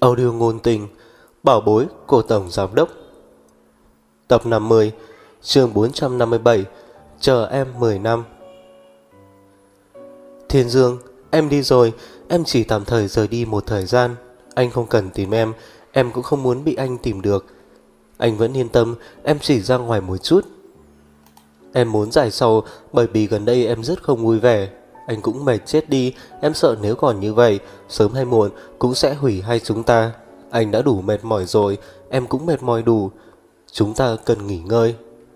Audio ngôn tình, Bảo bối của Tổng Giám Đốc. Tập 50 chương 457 Chờ em 10 năm. Thiên Dương, Em đi rồi, Em chỉ tạm thời rời đi một thời gian. Anh không cần tìm em Em cũng không muốn bị anh tìm được. Anh vẫn yên tâm, Em chỉ ra ngoài một chút. Em muốn giải sầu Bởi vì gần đây em rất không vui vẻ anh cũng mệt chết đi, em sợ nếu còn như vậy, sớm hay muộn cũng sẽ hủy hai chúng ta. Anh đã đủ mệt mỏi rồi, em cũng mệt mỏi đủ. Chúng ta cần nghỉ ngơi.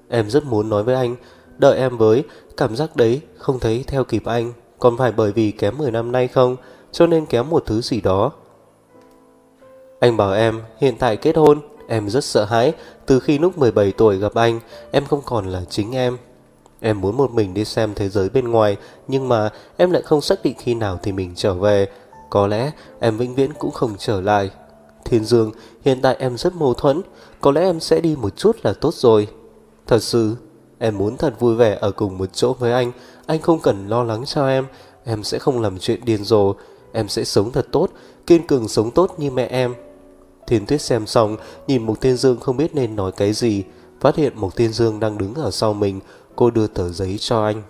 Em rất muốn nói với anh, đợi em với, cảm giác đấy không thấy theo kịp anh. Còn phải bởi vì kém 10 năm nay không, cho nên kém một thứ gì đó. Anh bảo em hiện tại kết hôn, em rất sợ hãi. Từ khi lúc 17 tuổi gặp anh, em không còn là chính em. Em muốn một mình đi xem thế giới bên ngoài, nhưng mà em lại không xác định khi nào thì mình trở về. Có lẽ em vĩnh viễn cũng không trở lại. Thiên Dương, hiện tại em rất mâu thuẫn, có lẽ em sẽ đi một chút là tốt rồi. Thật sự, em muốn thật vui vẻ ở cùng một chỗ với anh, anh không cần lo lắng cho em, em sẽ không làm chuyện điên rồ, em sẽ sống thật tốt, kiên cường sống tốt như mẹ em. Thiên Tuyết xem xong, nhìn Mục Thiên Dương không biết nên nói cái gì, phát hiện Mục Thiên Dương đang đứng ở sau mình, cô đưa tờ giấy cho anh.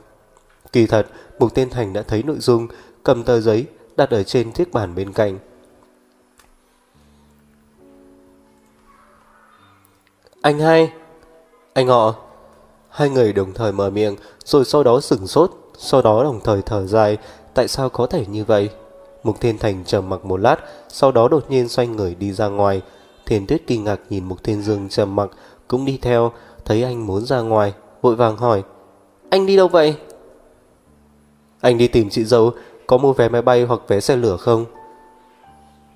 Kỳ thật, Mục Tiên Thành đã thấy nội dung, cầm tờ giấy, đặt ở trên chiếc bàn bên cạnh. Anh hai, anh họ. Hai người đồng thời mở miệng, rồi sau đó sửng sốt, sau đó đồng thời thở dài, tại sao có thể như vậy? Mục Thiên Thành trầm mặc một lát, sau đó đột nhiên xoay người đi ra ngoài. Thiên Tuyết kinh ngạc nhìn Mục Thiên Dương trầm mặc, cũng đi theo, thấy anh muốn ra ngoài, vội vàng hỏi Anh đi đâu vậy? Anh đi tìm chị dâu Có mua vé máy bay hoặc vé xe lửa không?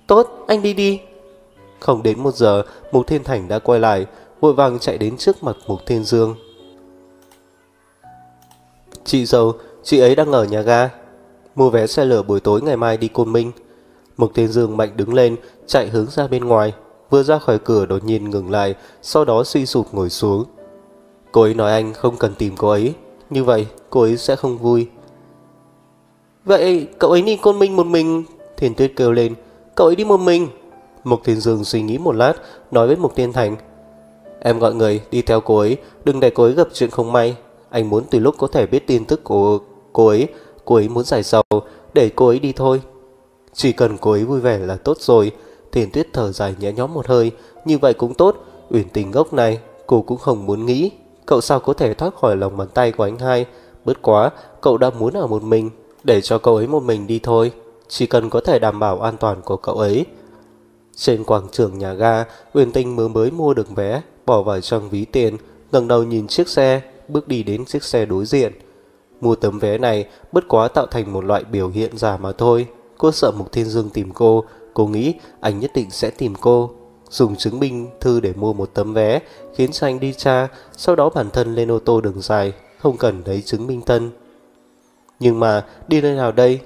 Tốt, anh đi đi Không đến một giờ Mục Thiên Thành đã quay lại Vội vàng chạy đến trước mặt Mục Thiên Dương Chị dâu Chị ấy đang ở nhà ga Mua vé xe lửa buổi tối ngày mai đi Côn Minh Mục Thiên Dương mạnh đứng lên Chạy hướng ra bên ngoài Vừa ra khỏi cửa đột nhiên ngừng lại Sau đó suy sụp ngồi xuống Cô ấy nói anh không cần tìm cô ấy. Như vậy, cô ấy sẽ không vui. Vậy cậu ấy đi Côn Minh một mình, Thiên Tuyết kêu lên. Cậu ấy đi một mình. Mục Thiên Dương suy nghĩ một lát, Nói với Mục Thiên Thành. Em gọi người đi theo cô ấy, Đừng để cô ấy gặp chuyện không may. Anh muốn từ lúc có thể biết tin tức của cô ấy Cô ấy muốn giải sầu, Để cô ấy đi thôi. Chỉ cần cô ấy vui vẻ là tốt rồi. Thiên Tuyết thở dài nhẹ nhõm một hơi. Như vậy cũng tốt. Uyển tình gốc này, cô cũng không muốn nghĩ. Cậu sao có thể thoát khỏi lòng bàn tay của anh hai? Bớt quá, Cậu đã muốn ở một mình, Để cho cậu ấy một mình đi thôi. Chỉ cần có thể đảm bảo an toàn của cậu ấy. Trên quảng trường nhà ga, Uyên Tinh mới mới mua được vé, Bỏ vào trong ví tiền, ngẩng đầu nhìn chiếc xe, Bước đi đến chiếc xe đối diện. Mua tấm vé này, bất quá tạo thành một loại biểu hiện giả mà thôi. Cô sợ Mục Thiên Dương tìm cô Cô nghĩ anh nhất định sẽ tìm cô dùng chứng minh thư để mua một tấm vé, khiến cho anh đi tra, sau đó bản thân lên ô tô đường dài, không cần lấy chứng minh thân. Nhưng mà đi nơi nào đây?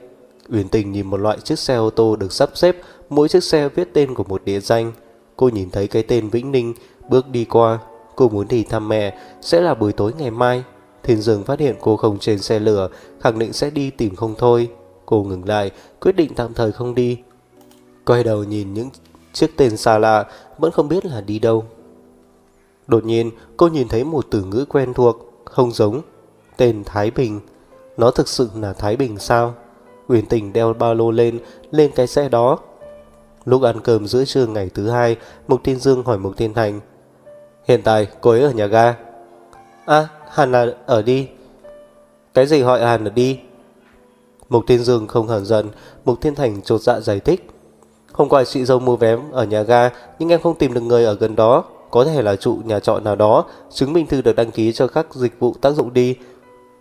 Uyển Tình nhìn một loại chiếc xe ô tô được sắp xếp, mỗi chiếc xe viết tên của một địa danh. Cô nhìn thấy cái tên Vĩnh Ninh, bước đi qua. Cô muốn đi thăm mẹ, sẽ là buổi tối ngày mai. Thiên Dương phát hiện cô không trên xe lửa, khẳng định sẽ đi tìm không thôi. Cô ngừng lại, quyết định tạm thời không đi. Quay đầu nhìn những Chiếc tên xa lạ vẫn không biết là đi đâu. Đột nhiên cô nhìn thấy một từ ngữ quen thuộc, không giống. Tên Thái Bình. Nó thực sự là Thái Bình sao? Uyển tình đeo ba lô lên, lên cái xe đó. Lúc ăn cơm giữa trưa ngày thứ hai, Mục Thiên Dương hỏi Mục Thiên Thành. Hiện tại cô ấy ở nhà ga. À, hẳn là ở đi. Cái gì hỏi hẳn là đi? Mục Thiên Dương không hờn giận, Mục Thiên Thành trột dạ giải thích. Hôm qua chị dâu mua vé ở nhà ga nhưng em không tìm được người ở gần đó. Có thể là trụ nhà trọ nào đó, chứng minh thư được đăng ký cho các dịch vụ tác dụng đi.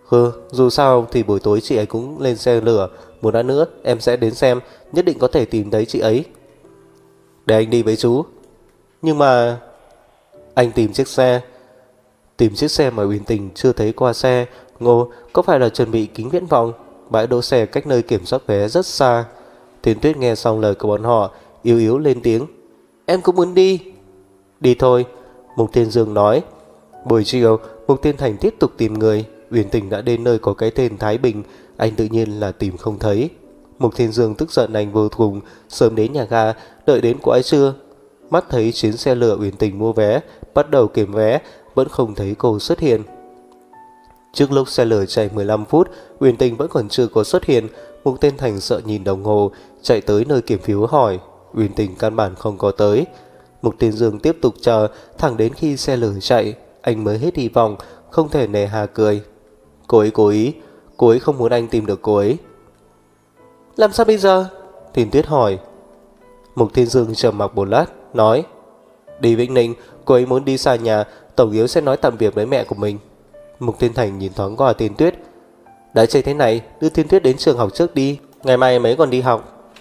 Hừ, dù sao thì buổi tối chị ấy cũng lên xe lửa. Một đã nữa em sẽ đến xem, nhất định có thể tìm thấy chị ấy. Để anh đi với chú. Nhưng mà... Anh tìm chiếc xe. Tìm chiếc xe mà bình Tình chưa thấy qua xe. Ngô, có phải là chuẩn bị kính viễn vọng? Bãi đỗ xe cách nơi kiểm soát vé rất xa. Thiên Tuyết nghe xong lời của bọn họ, yếu yếu lên tiếng. Em cũng muốn đi. Đi thôi, Mục Thiên Dương nói. Buổi chiều, Mục Thiên Thành tiếp tục tìm người. Uyển Tình đã đến nơi có cái tên Thái Bình, anh tự nhiên là tìm không thấy. Mục Thiên Dương tức giận anh vô cùng, sớm đến nhà ga, đợi đến quái trưa. Mắt thấy chuyến xe lửa uyển tình mua vé, bắt đầu kiểm vé, vẫn không thấy cô xuất hiện. Trước lúc xe lửa chạy 15 phút, Uyển Tình vẫn còn chưa có xuất hiện. Mục Tên Thành sợ nhìn đồng hồ, chạy tới nơi kiểm phiếu hỏi. uyên Tình căn bản không có tới. Mục Tiên Dương tiếp tục chờ, thẳng đến khi xe lửa chạy, anh mới hết hy vọng, không thể nề hà cười. Cô ấy cố ý, cô ấy không muốn anh tìm được cô ấy. Làm sao bây giờ? thiên Tuyết hỏi. Mục Thiên Dương trầm mặc một lát, nói. Đi Vĩnh Ninh, cô ấy muốn đi xa nhà, Tổng yếu sẽ nói tạm biệt với mẹ của mình. Mục Thiên Thành nhìn thoáng qua Thiên Tuyết. Đã chơi thế này, đưa Thiên Tuyết đến trường học trước đi, ngày mai mấy còn đi học.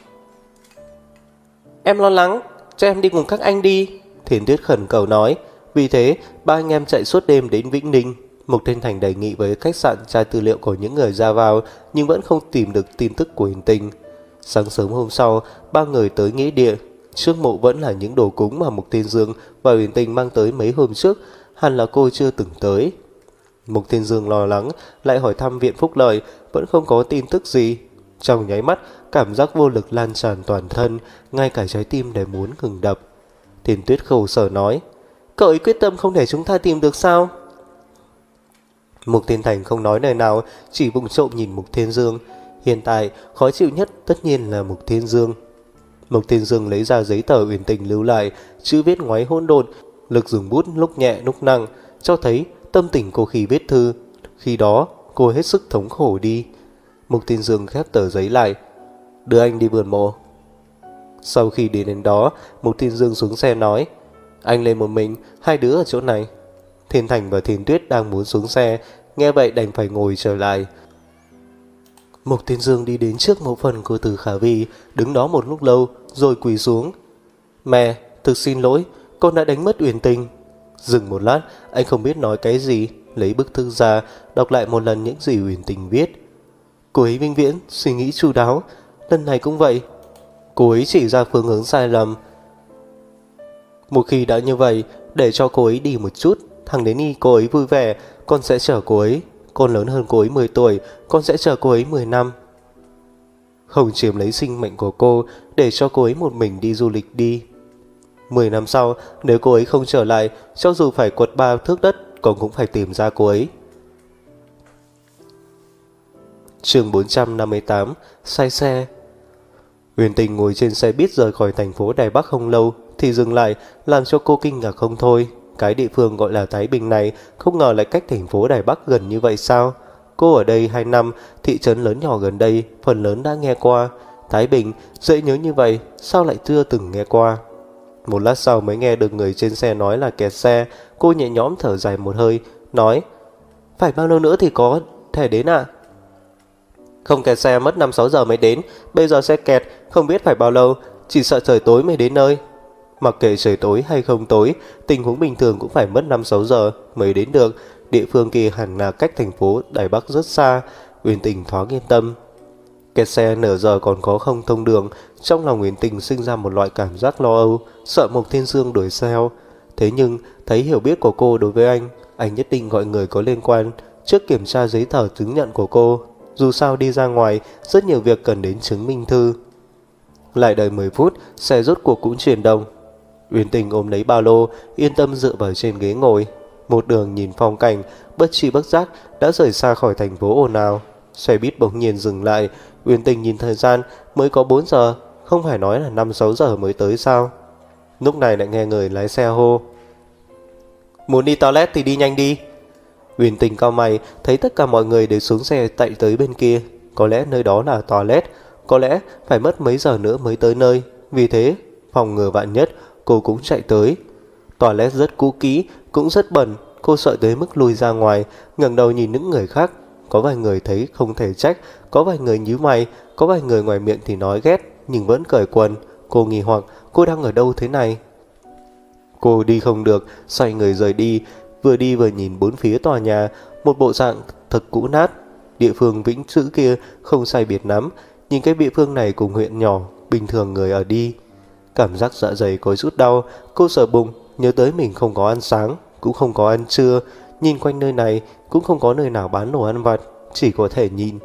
Em lo lắng, cho em đi cùng các anh đi. Thiên Tuyết khẩn cầu nói. Vì thế, ba anh em chạy suốt đêm đến Vĩnh Ninh. Mục Thiên Thành đề nghị với khách sạn tra tư liệu của những người ra vào, nhưng vẫn không tìm được tin tức của hình tình. Sáng sớm hôm sau, ba người tới nghĩa địa. Trước mộ vẫn là những đồ cúng mà Mục Thiên Dương và Huyền Tình mang tới mấy hôm trước, hẳn là cô chưa từng tới. Mục Thiên Dương lo lắng, lại hỏi thăm viện phúc lợi, vẫn không có tin tức gì. Trong nháy mắt, cảm giác vô lực lan tràn toàn thân, ngay cả trái tim đều muốn ngừng đập. Thiên Tuyết khổ sở nói, cậu ấy quyết tâm không để chúng ta tìm được sao? Mục Thiên Thành không nói lời nào, chỉ bụng trộm nhìn Mục Thiên Dương. Hiện tại, khó chịu nhất tất nhiên là Mục Thiên Dương. Mục Thiên Dương lấy ra giấy tờ uyển tình lưu lại, chữ viết ngoái hỗn độn, lực dùng bút lúc nhẹ lúc nặng, cho thấy tâm tình cô khi viết thư. Khi đó, cô hết sức thống khổ đi. Mục Thiên Dương khép tờ giấy lại, đưa anh đi vườn mộ. Sau khi đến đến đó, Mục Thiên Dương xuống xe nói, anh lên một mình, hai đứa ở chỗ này. Thiên Thành và Thiên Tuyết đang muốn xuống xe, nghe vậy đành phải ngồi trở lại. Mục Thiên Dương đi đến trước mộ phần của Từ Khả Vi, đứng đó một lúc lâu, rồi quỳ xuống. Mẹ, thực xin lỗi, con đã đánh mất uyển tình. Dừng một lát, anh không biết nói cái gì, lấy bức thư ra, đọc lại một lần những gì uyển tình viết. Cô ấy vinh viễn, suy nghĩ chu đáo, lần này cũng vậy. Cô ấy chỉ ra phương hướng sai lầm. Một khi đã như vậy, để cho cô ấy đi một chút, thằng đến y cô ấy vui vẻ, con sẽ chở cô ấy. Con lớn hơn cô ấy 10 tuổi, con sẽ chờ cô ấy 10 năm. hồng chiếm lấy sinh mệnh của cô để cho cô ấy một mình đi du lịch đi. 10 năm sau, nếu cô ấy không trở lại, cho dù phải quật ba thước đất, cậu cũng phải tìm ra cô ấy. Trường 458, say xe Huyền tình ngồi trên xe buýt rời khỏi thành phố Đài Bắc không lâu, thì dừng lại, làm cho cô kinh ngạc không thôi. Cái địa phương gọi là Thái Bình này không ngờ lại cách thành phố Đài Bắc gần như vậy sao? Cô ở đây 2 năm, thị trấn lớn nhỏ gần đây, phần lớn đã nghe qua. Thái Bình, dễ nhớ như vậy, sao lại chưa từng nghe qua? Một lát sau mới nghe được người trên xe nói là kẹt xe, cô nhẹ nhõm thở dài một hơi, nói Phải bao lâu nữa thì có thể đến ạ? Không kẹt xe mất 5-6 giờ mới đến, bây giờ xe kẹt, không biết phải bao lâu, chỉ sợ trời tối mới đến nơi. Mặc kệ trời tối hay không tối, tình huống bình thường cũng phải mất 5-6 giờ mới đến được. Địa phương kia hẳn là cách thành phố Đài Bắc rất xa, Uyên Tình thoáng yên tâm. Kẹt xe nửa giờ còn có không thông đường, trong lòng Nguyễn Tình sinh ra một loại cảm giác lo âu, sợ Mộc Thiên Dương đuổi theo. Thế nhưng, thấy hiểu biết của cô đối với anh, anh nhất định gọi người có liên quan, trước kiểm tra giấy tờ chứng nhận của cô. Dù sao đi ra ngoài, rất nhiều việc cần đến chứng minh thư. Lại đợi 10 phút, xe rốt cuộc cũng chuyển động. Uyên Tình ôm lấy ba lô, yên tâm dựa vào trên ghế ngồi. Một đường nhìn phong cảnh, bất chi bất giác đã rời xa khỏi thành phố ồn ào. Xe buýt bỗng nhiên dừng lại, Uyên Tình nhìn thời gian mới có 4 giờ, không phải nói là 5-6 giờ mới tới sao. Lúc này lại nghe người lái xe hô. Muốn đi toilet thì đi nhanh đi. Uyên Tình cao mày, thấy tất cả mọi người đều xuống xe chạy tới bên kia. Có lẽ nơi đó là toilet, có lẽ phải mất mấy giờ nữa mới tới nơi. Vì thế, phòng ngừa vạn nhất, cô cũng chạy tới. Toilet rất cũ kỹ, cũng rất bẩn, cô sợ tới mức lùi ra ngoài, ngẩng đầu nhìn những người khác. Có vài người thấy không thể trách, có vài người nhíu mày, có vài người ngoài miệng thì nói ghét, nhưng vẫn cởi quần. Cô nghi hoặc, cô đang ở đâu thế này? Cô đi không được, xoay người rời đi, vừa đi vừa nhìn bốn phía tòa nhà, một bộ dạng thật cũ nát. Địa phương Vĩnh Chữ kia không sai biệt lắm, nhìn cái địa phương này cùng huyện nhỏ, bình thường người ở đi. Cảm giác dạ dày có chút đau, cô sợ bụng, nhớ tới mình không có ăn sáng, cũng không có ăn trưa, nhìn quanh nơi này cũng không có nơi nào bán đồ ăn vặt, chỉ có thể nhìn.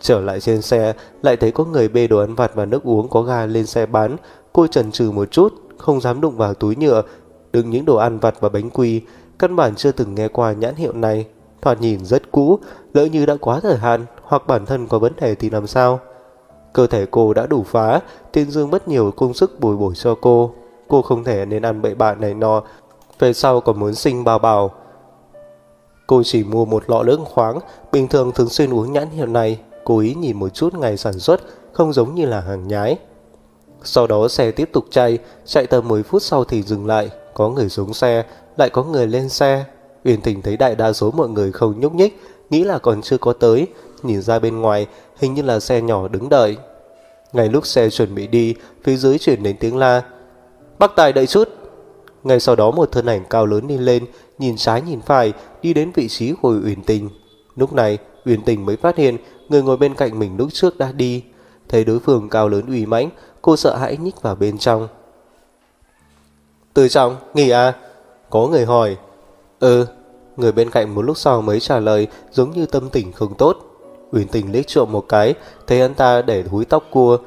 Trở lại trên xe, lại thấy có người bê đồ ăn vặt và nước uống có ga lên xe bán. Cô chần chừ một chút, không dám đụng vào túi nhựa, đựng những đồ ăn vặt và bánh quy. Căn bản chưa từng nghe qua nhãn hiệu này. Thoạt nhìn rất cũ, lỡ như đã quá thời hạn, hoặc bản thân có vấn đề thì làm sao? Cơ thể cô đã đủ phá, Tiên Dương mất nhiều công sức bồi bổ cho cô. Cô không thể nên ăn bậy bạ này nọ, về sau còn muốn sinh bao bào. Cô chỉ mua một lọ nước khoáng, bình thường thường xuyên uống nhãn hiệu này, cố ý nhìn một chút ngày sản xuất, không giống như là hàng nhái. Sau đó xe tiếp tục chạy, chạy tầm 10 phút sau thì dừng lại, có người xuống xe, lại có người lên xe. Uyển Tình thấy đại đa số mọi người không nhúc nhích, nghĩ là còn chưa có tới, nhìn ra bên ngoài, hình như là xe nhỏ đứng đợi. Ngay lúc xe chuẩn bị đi, phía dưới chuyển đến tiếng la. Bác Tài đợi chút. Ngay sau đó một thân ảnh cao lớn đi lên, nhìn trái nhìn phải, đi đến vị trí của Uyển Tình. Lúc này, Uyển Tình mới phát hiện người ngồi bên cạnh mình lúc trước đã đi. Thấy đối phương cao lớn uy mãnh, cô sợ hãi nhích vào bên trong. Từ trong, nghỉ à? Có người hỏi. Ừ, người bên cạnh một lúc sau mới trả lời giống như tâm tình không tốt. Uyển Tình liếc trộm một cái, thấy anh ta để húi tóc cua,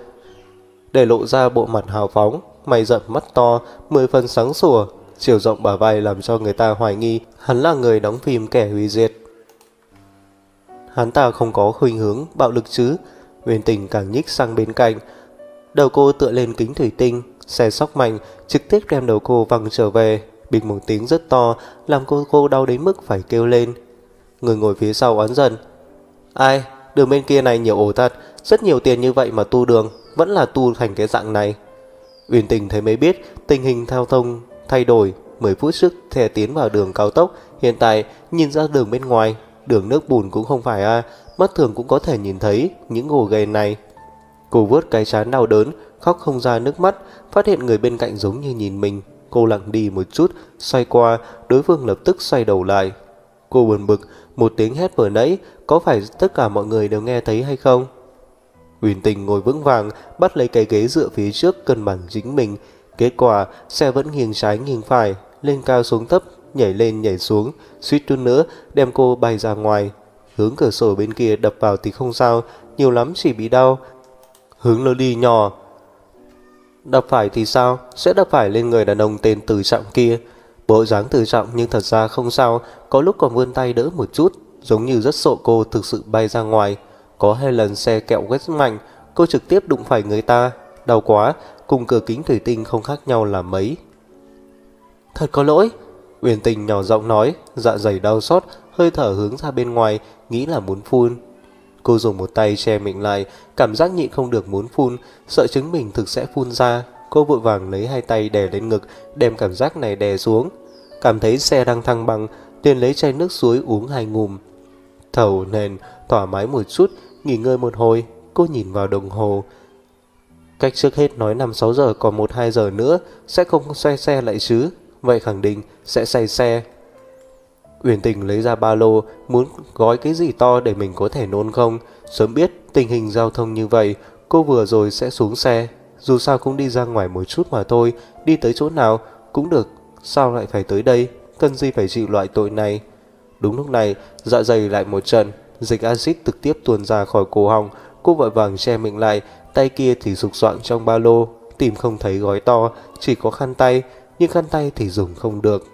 để lộ ra bộ mặt hào phóng, mày rậm mắt to, mười phần sáng sủa, chiều rộng bả vai làm cho người ta hoài nghi hắn là người đóng phim kẻ hủy diệt. Hắn ta không có khuynh hướng bạo lực chứ, Huyền Tình càng nhích sang bên cạnh, đầu cô tựa lên kính thủy tinh, xe sóc mạnh, trực tiếp đem đầu cô văng trở về, bình một tiếng rất to, làm cô cô đau đến mức phải kêu lên. Người ngồi phía sau oán dần. Ai, đường bên kia này nhiều ổ thật, rất nhiều tiền như vậy mà tu đường, vẫn là tu thành cái dạng này. Uyên Tình thấy mới biết tình hình giao thông thay đổi, 10 phút trước xe tiến vào đường cao tốc, hiện tại nhìn ra đường bên ngoài, đường nước bùn cũng không phải a, mắt thường cũng có thể nhìn thấy những gồ ghề này. Cô vớt cái chán đau đớn, khóc không ra nước mắt, phát hiện người bên cạnh giống như nhìn mình. Cô lặng đi một chút, xoay qua, đối phương lập tức xoay đầu lại. Cô buồn bực, một tiếng hét vừa nãy, có phải tất cả mọi người đều nghe thấy hay không? Huyền tình ngồi vững vàng, bắt lấy cái ghế dựa phía trước cân bằng chính mình. Kết quả, xe vẫn nghiêng trái nghiêng phải, lên cao xuống thấp, nhảy lên nhảy xuống, suýt chút nữa đem cô bay ra ngoài. Hướng cửa sổ bên kia đập vào thì không sao, nhiều lắm chỉ bị đau. Hướng lơ đi nhỏ. Đập phải thì sao? Sẽ đập phải lên người đàn ông tên Từ Trọng kia. Bộ dáng Từ Trọng nhưng thật ra không sao, có lúc còn vươn tay đỡ một chút, giống như rất sợ cô thực sự bay ra ngoài. Có hai lần xe kẹo quét mạnh, cô trực tiếp đụng phải người ta. Đau quá, cùng cửa kính thủy tinh không khác nhau là mấy. Thật có lỗi, Uyển Tình nhỏ giọng nói, dạ dày đau xót, hơi thở hướng ra bên ngoài, nghĩ là muốn phun. Cô dùng một tay che miệng lại, cảm giác nhịn không được muốn phun, sợ chứng mình thực sẽ phun ra. Cô vội vàng lấy hai tay đè lên ngực, đem cảm giác này đè xuống. Cảm thấy xe đang thăng bằng, liền lấy chai nước suối uống hai ngùm. Thầu nền, thoải mái một chút, nghỉ ngơi một hồi, cô nhìn vào đồng hồ. Cách trước hết nói 5-6 giờ còn 1-2 giờ nữa, sẽ không xoay xe lại chứ, vậy khẳng định sẽ say xe. Uyển Tình lấy ra ba lô, muốn gói cái gì to để mình có thể nôn không. Sớm biết tình hình giao thông như vậy, cô vừa rồi sẽ xuống xe. Dù sao cũng đi ra ngoài một chút mà thôi, đi tới chỗ nào cũng được. Sao lại phải tới đây, cần gì phải chịu loại tội này. Đúng lúc này, dạ dày lại một trận, dịch axit trực tiếp tuôn ra khỏi cổ họng. Cô vội vàng che miệng lại, tay kia thì sục soạn trong ba lô, tìm không thấy gói to, chỉ có khăn tay, nhưng khăn tay thì dùng không được.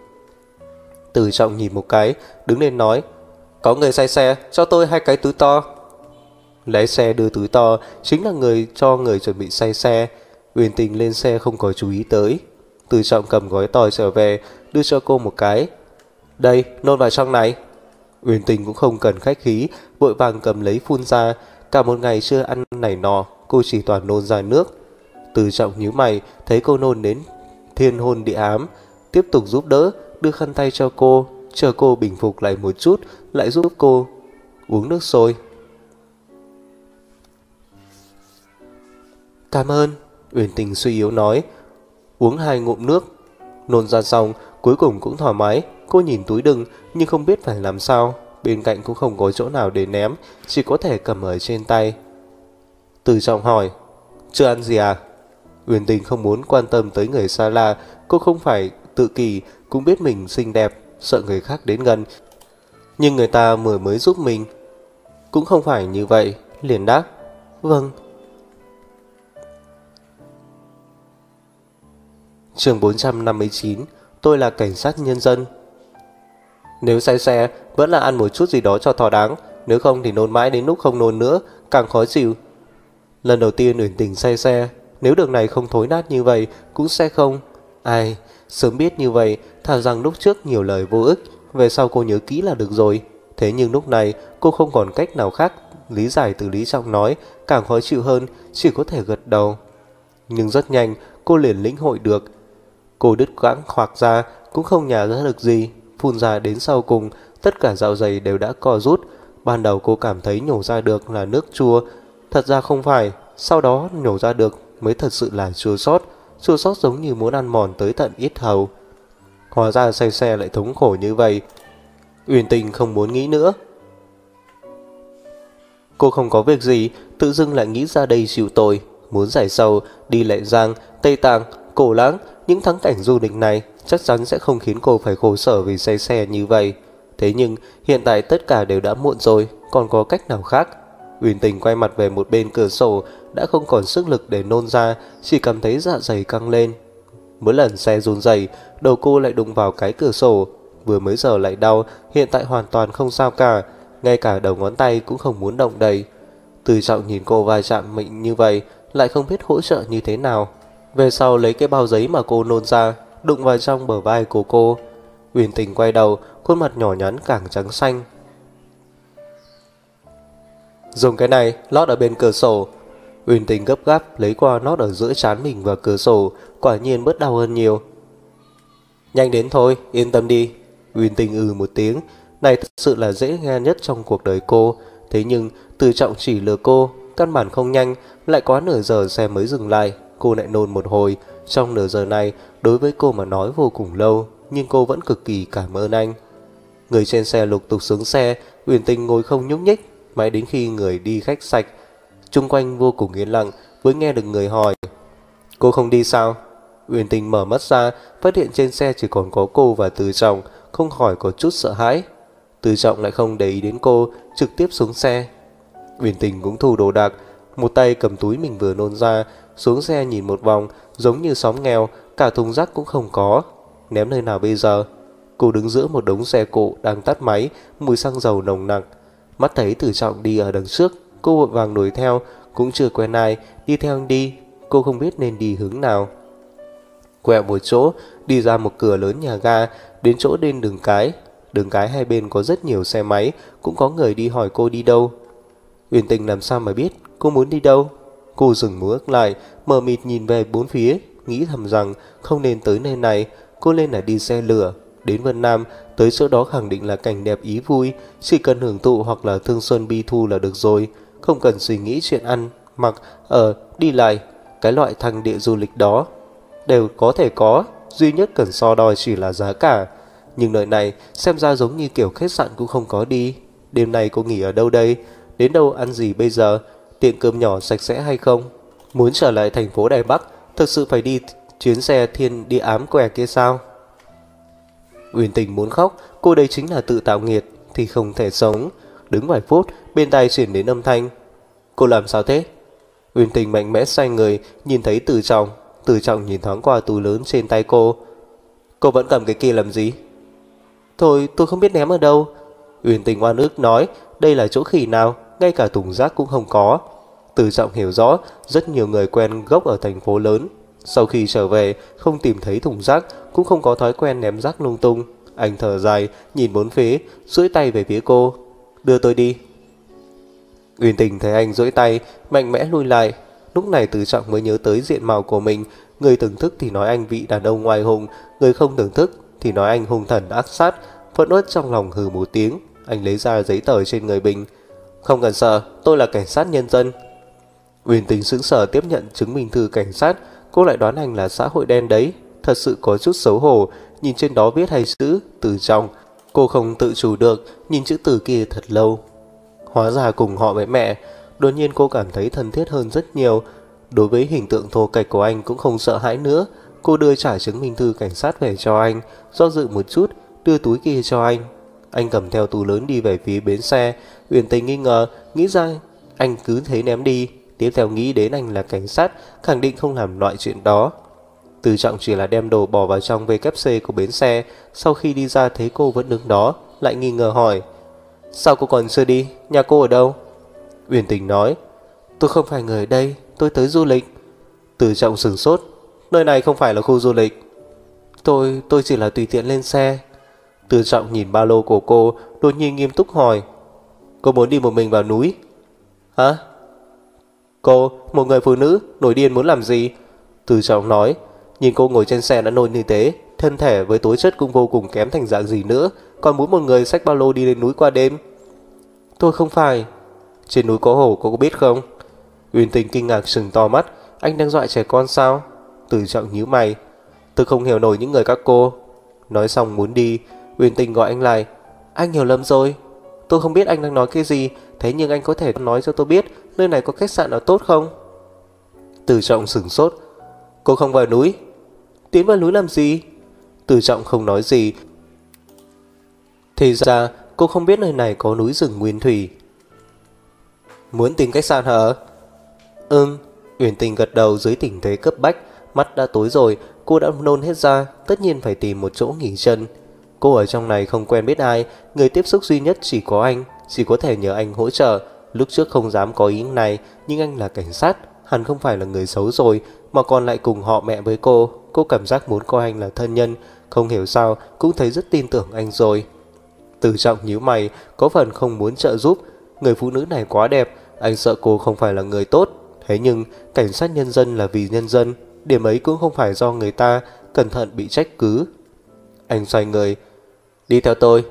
Từ trọng nhìn một cái, đứng lên nói, có người say xe, cho tôi hai cái túi to. Lái xe đưa túi to, chính là người cho người chuẩn bị say xe. Uyển tình lên xe không có chú ý tới. Từ trọng cầm gói to trở về, đưa cho cô một cái. Đây, nôn vào trong này. Uyên tình cũng không cần khách khí, vội vàng cầm lấy phun ra. Cả một ngày chưa ăn này nọ, cô chỉ toàn nôn ra nước. Từ trọng nhíu mày, thấy cô nôn đến thiên hôn địa ám, tiếp tục giúp đỡ, đưa khăn tay cho cô, chờ cô bình phục lại một chút, lại giúp cô uống nước sôi. Cảm ơn, Uyển Tình suy yếu nói. Uống hai ngụm nước, nôn ra xong, cuối cùng cũng thoải mái. Cô nhìn túi đựng nhưng không biết phải làm sao. Bên cạnh cũng không có chỗ nào để ném, chỉ có thể cầm ở trên tay. Từ trọng hỏi, chưa ăn gì à? Uyển Tình không muốn quan tâm tới người xa lạ, cô không phải tự kỳ, cũng biết mình xinh đẹp, sợ người khác đến gần. Nhưng người ta mới mới giúp mình. Cũng không phải như vậy, liền đáp. Vâng. Trường 459, tôi là cảnh sát nhân dân. Nếu say xe, vẫn là ăn một chút gì đó cho thỏa đáng, nếu không thì nôn mãi đến lúc không nôn nữa, càng khó chịu. Lần đầu tiên uyển tình say xe, nếu đường này không thối nát như vậy, cũng sẽ không. Ai, sớm biết như vậy, thà rằng lúc trước nhiều lời vô ích, về sau cô nhớ kỹ là được rồi. Thế nhưng lúc này, cô không còn cách nào khác lý giải từ Lý Trọng nói, càng khó chịu hơn, chỉ có thể gật đầu. Nhưng rất nhanh, cô liền lĩnh hội được. Cô đứt quãng khoạc ra, cũng không nhả ra được gì, phun ra đến sau cùng, tất cả dạo dày đều đã co rút. Ban đầu cô cảm thấy nhổ ra được là nước chua, thật ra không phải, sau đó nhổ ra được mới thật sự là chua sót, chua sót giống như muốn ăn mòn tới tận ít hầu. Hóa ra say xe lại thống khổ như vậy. Uyển tình không muốn nghĩ nữa. Cô không có việc gì, tự dưng lại nghĩ ra đây chịu tội, muốn giải sầu, đi lại giang, Tây Tạng, Cổ Lãng, những thắng cảnh du lịch này chắc chắn sẽ không khiến cô phải khổ sở vì say xe như vậy. Thế nhưng hiện tại tất cả đều đã muộn rồi, còn có cách nào khác? Uyển Tình quay mặt về một bên cửa sổ, đã không còn sức lực để nôn ra, chỉ cảm thấy dạ dày căng lên. Mỗi lần xe run rẩy, đầu cô lại đụng vào cái cửa sổ, vừa mới giờ lại đau, hiện tại hoàn toàn không sao cả, ngay cả đầu ngón tay cũng không muốn động đậy. Từ trọng nhìn cô vai chạm mình như vậy, lại không biết hỗ trợ như thế nào. Về sau lấy cái bao giấy mà cô nôn ra, đụng vào trong bờ vai của cô. Uyển Tình quay đầu, khuôn mặt nhỏ nhắn càng trắng xanh. Dùng cái này lót ở bên cửa sổ. Uyển Tình gấp gáp lấy qua lót ở giữa chán mình và cửa sổ, quả nhiên bớt đau hơn nhiều. Nhanh đến thôi, yên tâm đi. Uyển Tình ừ một tiếng, này thật sự là dễ nghe nhất trong cuộc đời cô. Thế nhưng, từ trọng chỉ lừa cô, căn bản không nhanh, lại quá nửa giờ xe mới dừng lại. Cô lại nôn một hồi. Trong nửa giờ này, đối với cô mà nói vô cùng lâu, nhưng cô vẫn cực kỳ cảm ơn anh. Người trên xe lục tục xuống xe, Uyển Tình ngồi không nhúc nhích, mãi đến khi người đi khách sạch. Trung quanh vô cùng yên lặng, mới nghe được người hỏi. Cô không đi sao? Uyển Tình mở mắt ra, phát hiện trên xe chỉ còn có cô và Từ Trọng, không khỏi có chút sợ hãi. Từ Trọng lại không để ý đến cô, trực tiếp xuống xe. Uyển Tình cũng thu đồ đạc, một tay cầm túi mình vừa nôn ra, xuống xe nhìn một vòng, giống như xóm nghèo, cả thùng rác cũng không có. Ném nơi nào bây giờ? Cô đứng giữa một đống xe cộ đang tắt máy, mùi xăng dầu nồng nặc. Mắt thấy Tử Trọng đi ở đằng trước, cô vội vàng đuổi theo, cũng chưa quen ai, đi theo anh đi, cô không biết nên đi hướng nào. Quẹo một chỗ, đi ra một cửa lớn nhà ga, đến chỗ đên đường cái. Đường cái hai bên có rất nhiều xe máy, cũng có người đi hỏi cô đi đâu. Uyển Tình làm sao mà biết cô muốn đi đâu? Cô dừng bước lại, mờ mịt nhìn về bốn phía, nghĩ thầm rằng không nên tới nơi này, cô lên là đi xe lửa. Đến Vân Nam, tới chỗ đó khẳng định là cảnh đẹp ý vui, chỉ cần hưởng thụ hoặc là thương xuân bi thu là được rồi, không cần suy nghĩ chuyện ăn, mặc, ở, đi lại, cái loại thăng địa du lịch đó. Đều có thể có, duy nhất cần so đo chỉ là giá cả. Nhưng nơi này xem ra giống như kiểu khách sạn cũng không có đi. Đêm nay cô nghỉ ở đâu đây? Đến đâu ăn gì bây giờ? Tiệm cơm nhỏ sạch sẽ hay không? Muốn trở lại thành phố Đài Bắc, thực sự phải đi chuyến xe thiên đi ám què kia sao? Uyển Tình muốn khóc, cô đây chính là tự tạo nghiệt, thì không thể sống. Đứng vài phút, bên tai chuyển đến âm thanh. Cô làm sao thế? Uyển Tình mạnh mẽ xoay người, nhìn thấy Từ Trọng. Từ Trọng nhìn thoáng qua túi lớn trên tay cô. Cô vẫn cầm cái kia làm gì? Thôi, tôi không biết ném ở đâu. Uyển Tình oan ức nói, đây là chỗ khỉ nào, ngay cả thùng rác cũng không có. Từ Trọng hiểu rõ, rất nhiều người quen gốc ở thành phố lớn. Sau khi trở về, không tìm thấy thùng rác, cũng không có thói quen ném rác lung tung. Anh thở dài, nhìn bốn phía, duỗi tay về phía cô. Đưa tôi đi. Uyên tình thấy anh duỗi tay, mạnh mẽ lui lại. Lúc này Từ Trọng mới nhớ tới diện mạo của mình. Người thưởng thức thì nói anh vị đàn ông ngoài hùng, người không thưởng thức thì nói anh hung thần ác sát. Phẫn uất trong lòng hừ một tiếng, anh lấy ra giấy tờ trên người bình. Không cần sợ, tôi là cảnh sát nhân dân. Uyển tình sững sờ tiếp nhận chứng minh thư cảnh sát, cô lại đoán anh là xã hội đen đấy. Thật sự có chút xấu hổ, nhìn trên đó viết hai chữ từ trong. Cô không tự chủ được, nhìn chữ từ kia thật lâu. Hóa ra cùng họ với mẹ, đột nhiên cô cảm thấy thân thiết hơn rất nhiều. Đối với hình tượng thô kệch của anh cũng không sợ hãi nữa. Cô đưa trả chứng minh thư cảnh sát về cho anh, do dự một chút, đưa túi kia cho anh. Anh cầm theo túi lớn đi về phía bến xe, Uyển Tình nghi ngờ, nghĩ ra Anh cứ thế ném đi, tiếp theo nghĩ đến anh là cảnh sát, khẳng định không làm loại chuyện đó. Từ trọng chỉ là đem đồ bỏ vào trong VKC của bến xe, sau khi đi ra thấy cô vẫn đứng đó, lại nghi ngờ hỏi. Sao cô còn chưa đi? Nhà cô ở đâu? Uyển Tình nói, tôi không phải người ở đây, tôi tới du lịch. Từ trọng sừng sốt, nơi này không phải là khu du lịch. Tôi, tôi chỉ là tùy tiện lên xe. Từ trọng nhìn ba lô của cô, đột nhiên nghiêm túc hỏi. Cô muốn đi một mình vào núi? Hả? Cô, một người phụ nữ, nổi điên muốn làm gì? Từ trọng nói, nhìn cô ngồi trên xe đã nôn như thế, thân thể với tối chất cũng vô cùng kém thành dạng gì nữa, còn muốn một người xách ba lô đi lên núi qua đêm. Tôi không phải. Trên núi có hổ, cô có biết không? Uyên tình kinh ngạc sừng to mắt, anh đang dọa trẻ con sao? Từ trọng nhíu mày, tôi không hiểu nổi những người các cô. Nói xong muốn đi, Uyên tình gọi anh lại, anh hiểu lầm rồi. Tôi không biết anh đang nói cái gì, thế nhưng anh có thể nói cho tôi biết nơi này có khách sạn nào tốt không? Từ trọng sửng sốt, cô không vào núi. Tiến vào núi làm gì? Từ trọng không nói gì. Thì ra cô không biết nơi này có núi rừng nguyên thủy. Muốn tìm khách sạn hả? Ừm, Uyển Tình gật đầu dưới tình thế cấp bách, mắt đã tối rồi, cô đã nôn hết ra, tất nhiên phải tìm một chỗ nghỉ chân. Cô ở trong này không quen biết ai, người tiếp xúc duy nhất chỉ có anh, chỉ có thể nhờ anh hỗ trợ. Lúc trước không dám có ý này, nhưng anh là cảnh sát, hẳn không phải là người xấu rồi, mà còn lại cùng họ mẹ với cô. Cô cảm giác muốn coi anh là thân nhân, không hiểu sao cũng thấy rất tin tưởng anh rồi. Từ trọng nhíu mày, có phần không muốn trợ giúp. Người phụ nữ này quá đẹp, anh sợ cô không phải là người tốt. Thế nhưng, cảnh sát nhân dân là vì nhân dân, điểm ấy cũng không phải do người ta cẩn thận bị trách cứ. Anh xoay người, đi theo tôi.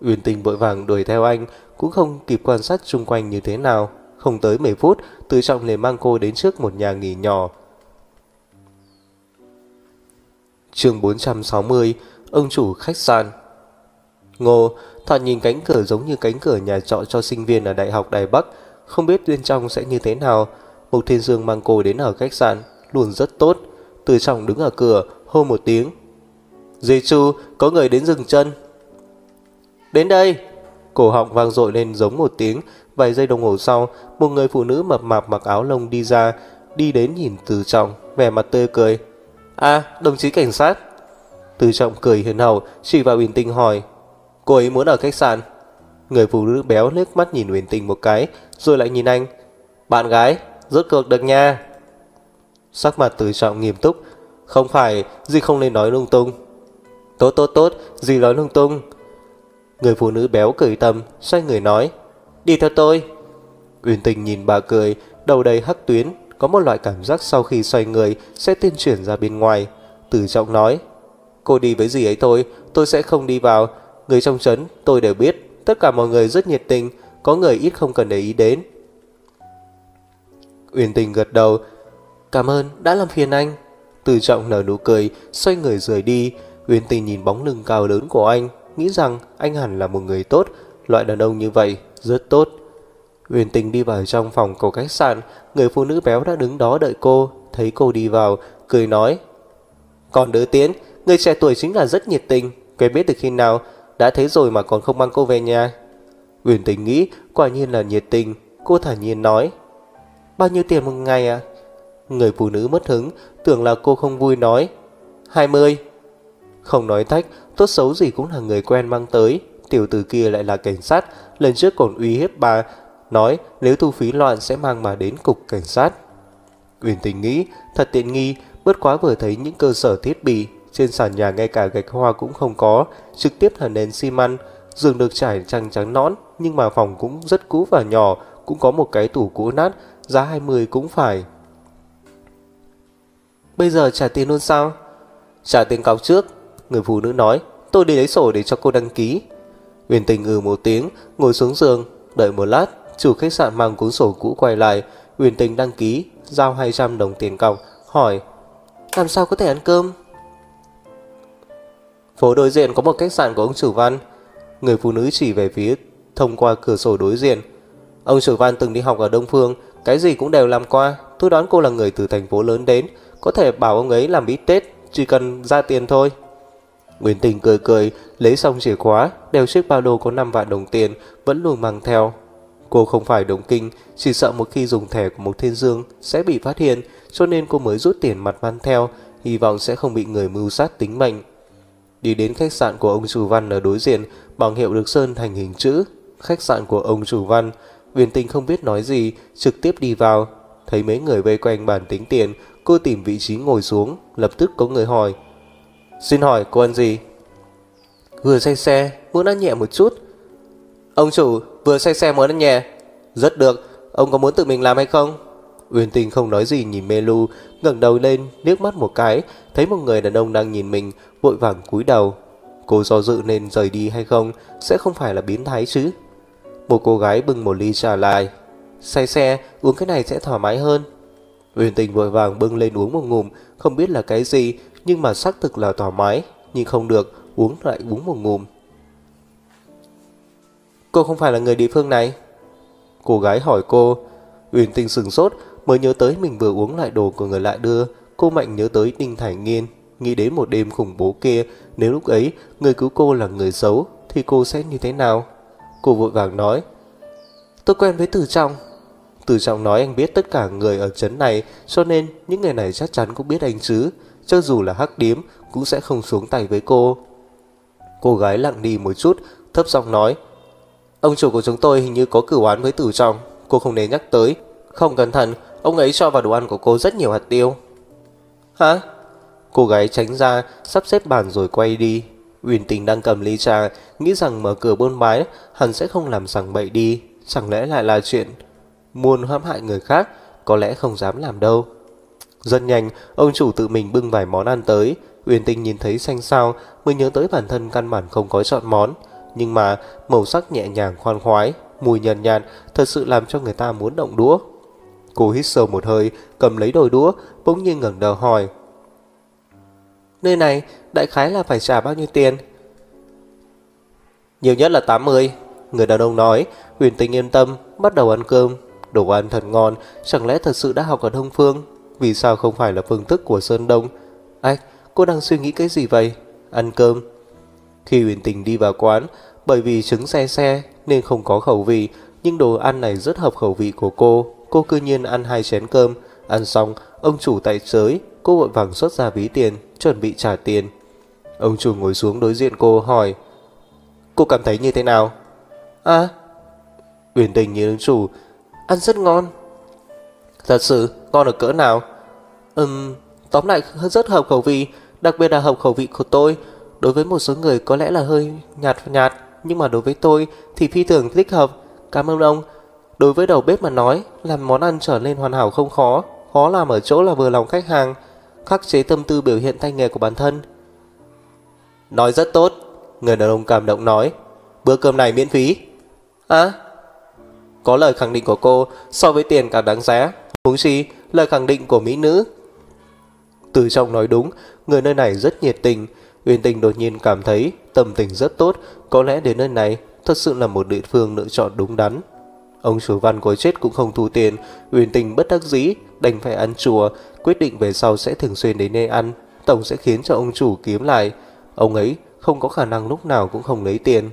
Uyên tình vội vàng đuổi theo anh, cũng không kịp quan sát xung quanh như thế nào. Không tới 10 phút, Từ Trọng liền mang cô đến trước một nhà nghỉ nhỏ. chương 460, ông chủ khách sạn. Ngô, thoạt nhìn cánh cửa giống như cánh cửa nhà trọ cho sinh viên ở Đại học Đài Bắc, không biết bên trong sẽ như thế nào. Mục Thiên Dương mang cô đến ở khách sạn, luôn rất tốt. Từ trọng đứng ở cửa, hô một tiếng. Dì Chu, có người đến dừng chân. Đến đây! Cổ họng vang dội lên giống một tiếng, vài giây đồng hồ sau, một người phụ nữ mập mạp mặc áo lông đi ra, đi đến nhìn Từ Trọng, vẻ mặt tươi cười. À, đồng chí cảnh sát. Từ Trọng cười hiền hậu, chỉ vào Uyển Tinh hỏi, cô ấy muốn ở khách sạn. Người phụ nữ béo liếc mắt nhìn Uyển Tinh một cái, rồi lại nhìn anh. Bạn gái, rốt cuộc được nha. Sắc mặt Từ Trọng nghiêm túc, không phải, gì không nên nói lung tung. Tốt tốt tốt, gì nói lung tung. Người phụ nữ béo cười tầm, xoay người nói, đi theo tôi. Uyển Tình nhìn bà cười, đầu đầy hắc tuyến, có một loại cảm giác sau khi xoay người sẽ tiên chuyển ra bên ngoài. Từ trọng nói, cô đi với gì ấy thôi, tôi sẽ không đi vào. Người trong trấn tôi đều biết, tất cả mọi người rất nhiệt tình, có người ít không cần để ý đến. Uyển Tình gật đầu, cảm ơn, đã làm phiền anh. Từ trọng nở nụ cười, xoay người rời đi. Uyển Tình nhìn bóng lưng cao lớn của anh, nghĩ rằng anh hẳn là một người tốt, loại đàn ông như vậy, rất tốt. Uyển Tình đi vào trong phòng của khách sạn, người phụ nữ béo đã đứng đó đợi cô, thấy cô đi vào, cười nói. Còn đứa tiến, người trẻ tuổi chính là rất nhiệt tình, quen biết từ khi nào, đã thấy rồi mà còn không mang cô về nhà. Uyển Tình nghĩ, quả nhiên là nhiệt tình, cô thản nhiên nói. Bao nhiêu tiền một ngày à? Người phụ nữ mất hứng, tưởng là cô không vui nói. 20. Không nói thách, tốt xấu gì cũng là người quen mang tới. Tiểu tử kia lại là cảnh sát, lần trước còn uy hiếp bà, nói nếu thu phí loạn sẽ mang bà đến cục cảnh sát. Uyển tình nghĩ, thật tiện nghi, bất quá vừa thấy những cơ sở thiết bị, trên sàn nhà ngay cả gạch hoa cũng không có, trực tiếp là nền xi măng, giường được trải trắng trắng nõn, nhưng mà phòng cũng rất cũ và nhỏ, cũng có một cái tủ cũ nát, giá 20 cũng phải. Bây giờ trả tiền luôn sao? Trả tiền cọc trước, người phụ nữ nói, tôi đi lấy sổ để cho cô đăng ký. Huyền tình ừ một tiếng, ngồi xuống giường, đợi một lát, chủ khách sạn mang cuốn sổ cũ quay lại, Huyền tình đăng ký, giao 200 đồng tiền cọc, hỏi, làm sao có thể ăn cơm? Phố đối diện có một khách sạn của ông chủ văn, người phụ nữ chỉ về phía thông qua cửa sổ đối diện. Ông chủ văn từng đi học ở Đông Phương, cái gì cũng đều làm qua, tôi đoán cô là người từ thành phố lớn đến, có thể bảo ông ấy làm ít Tết, chỉ cần ra tiền thôi. Nguyên Tình cười cười, lấy xong chìa khóa, đeo chiếc ba lô có 5 vạn đồng tiền, vẫn luôn mang theo. Cô không phải động kinh, chỉ sợ một khi dùng thẻ của một thiên dương sẽ bị phát hiện, cho nên cô mới rút tiền mặt mang theo, hy vọng sẽ không bị người mưu sát tính mệnh. Đi đến khách sạn của ông chủ văn ở đối diện, bằng hiệu được sơn thành hình chữ. Khách sạn của ông chủ văn, Nguyên Tình không biết nói gì, trực tiếp đi vào. Thấy mấy người vây quanh bàn tính tiền, cô tìm vị trí ngồi xuống, lập tức có người hỏi. Xin hỏi cô ăn gì? Vừa say xe, muốn ăn nhẹ một chút. Ông chủ, vừa say xe muốn ăn nhẹ. Rất được, ông có muốn tự mình làm hay không? Uyên Tình không nói gì nhìn Melu, ngẩng đầu lên, liếc mắt một cái, thấy một người đàn ông đang nhìn mình, vội vàng cúi đầu. Cô do dự nên rời đi hay không, sẽ không phải là biến thái chứ. Một cô gái bưng một ly trà lại. Say xe, uống cái này sẽ thoải mái hơn. Uyên Tình vội vàng bưng lên uống một ngụm, không biết là cái gì, nhưng mà xác thực là thoải mái, nhưng không được, uống lại uống một ngụm. Cô không phải là người địa phương này? Cô gái hỏi cô. Uyên Tình sừng sốt, mới nhớ tới mình vừa uống lại đồ của người lại đưa. Cô mạnh nhớ tới Đinh Thải Nghiên, nghĩ đến một đêm khủng bố kia, nếu lúc ấy người cứu cô là người xấu, thì cô sẽ như thế nào? Cô vội vàng nói, tôi quen với từ Trọng. từ Trọng nói anh biết tất cả người ở trấn này, cho nên những người này chắc chắn cũng biết anh chứ. Cho dù là hắc điếm, cũng sẽ không xuống tay với cô. Cô gái lặng đi một chút, thấp giọng nói, Ông chủ của chúng tôi hình như có cửu án với tử trọng, cô không nên nhắc tới. Không cẩn thận, ông ấy cho vào đồ ăn của cô rất nhiều hạt tiêu. Hả? Cô gái tránh ra, sắp xếp bàn rồi quay đi. Uyển Tình đang cầm ly trà, nghĩ rằng mở cửa buôn bái, hắn sẽ không làm sằng bậy đi. Chẳng lẽ lại là chuyện muôn hãm hại người khác, có lẽ không dám làm đâu. Rất nhanh, ông chủ tự mình bưng vài món ăn tới. uyên tinh nhìn thấy xanh sao, mới nhớ tới bản thân căn bản không có chọn món nhưng mà màu sắc nhẹ nhàng khoan khoái, mùi nhàn nhạt, nhạt thật sự làm cho người ta muốn động đũa. Cô hít sâu một hơi, cầm lấy đồi đũa, bỗng nhiên ngẩng đầu hỏi. Nơi này đại khái là phải trả bao nhiêu tiền? Nhiều nhất là 80. Người đàn ông nói, huyền tình yên tâm, bắt đầu ăn cơm. Đồ ăn thật ngon, chẳng lẽ thật sự đã học ở Đông Phương? Vì sao không phải là phương thức của Sơn Đông? Ách, cô đang suy nghĩ cái gì vậy? Ăn cơm, khi Huyền Tình đi vào quán, bởi vì trứng xe xe nên không có khẩu vị, nhưng đồ ăn này rất hợp khẩu vị của cô. Cô cư nhiên ăn hai chén cơm, ăn xong, ông chủ tại giới, cô vội vàng xuất ra ví tiền, chuẩn bị trả tiền. Ông chủ ngồi xuống đối diện cô hỏi, cô cảm thấy như thế nào? À, uyển Tình nhìn ông chủ, ăn rất ngon. Thật sự, ngon ở cỡ nào? Ừm, tóm lại rất hợp khẩu vị, đặc biệt là hợp khẩu vị của tôi, Đối với một số người có lẽ là hơi nhạt nhạt, nhưng mà đối với tôi thì phi thường thích hợp. Cảm ơn ông. Đối với đầu bếp mà nói, làm món ăn trở nên hoàn hảo không khó, khó làm ở chỗ là vừa lòng khách hàng, khắc chế tâm tư biểu hiện tay nghề của bản thân. Nói rất tốt, người đàn ông cảm động nói, bữa cơm này miễn phí. À, có lời khẳng định của cô so với tiền càng đáng giá, huống chi lời khẳng định của mỹ nữ. Từ trong nói đúng, người nơi này rất nhiệt tình, Uyên Tình đột nhiên cảm thấy tâm tình rất tốt, có lẽ đến nơi này thật sự là một địa phương lựa chọn đúng đắn. Ông chủ văn có chết cũng không thu tiền, Uyên Tình bất đắc dĩ, đành phải ăn chùa, quyết định về sau sẽ thường xuyên đến nơi ăn, tổng sẽ khiến cho ông chủ kiếm lại. Ông ấy không có khả năng lúc nào cũng không lấy tiền.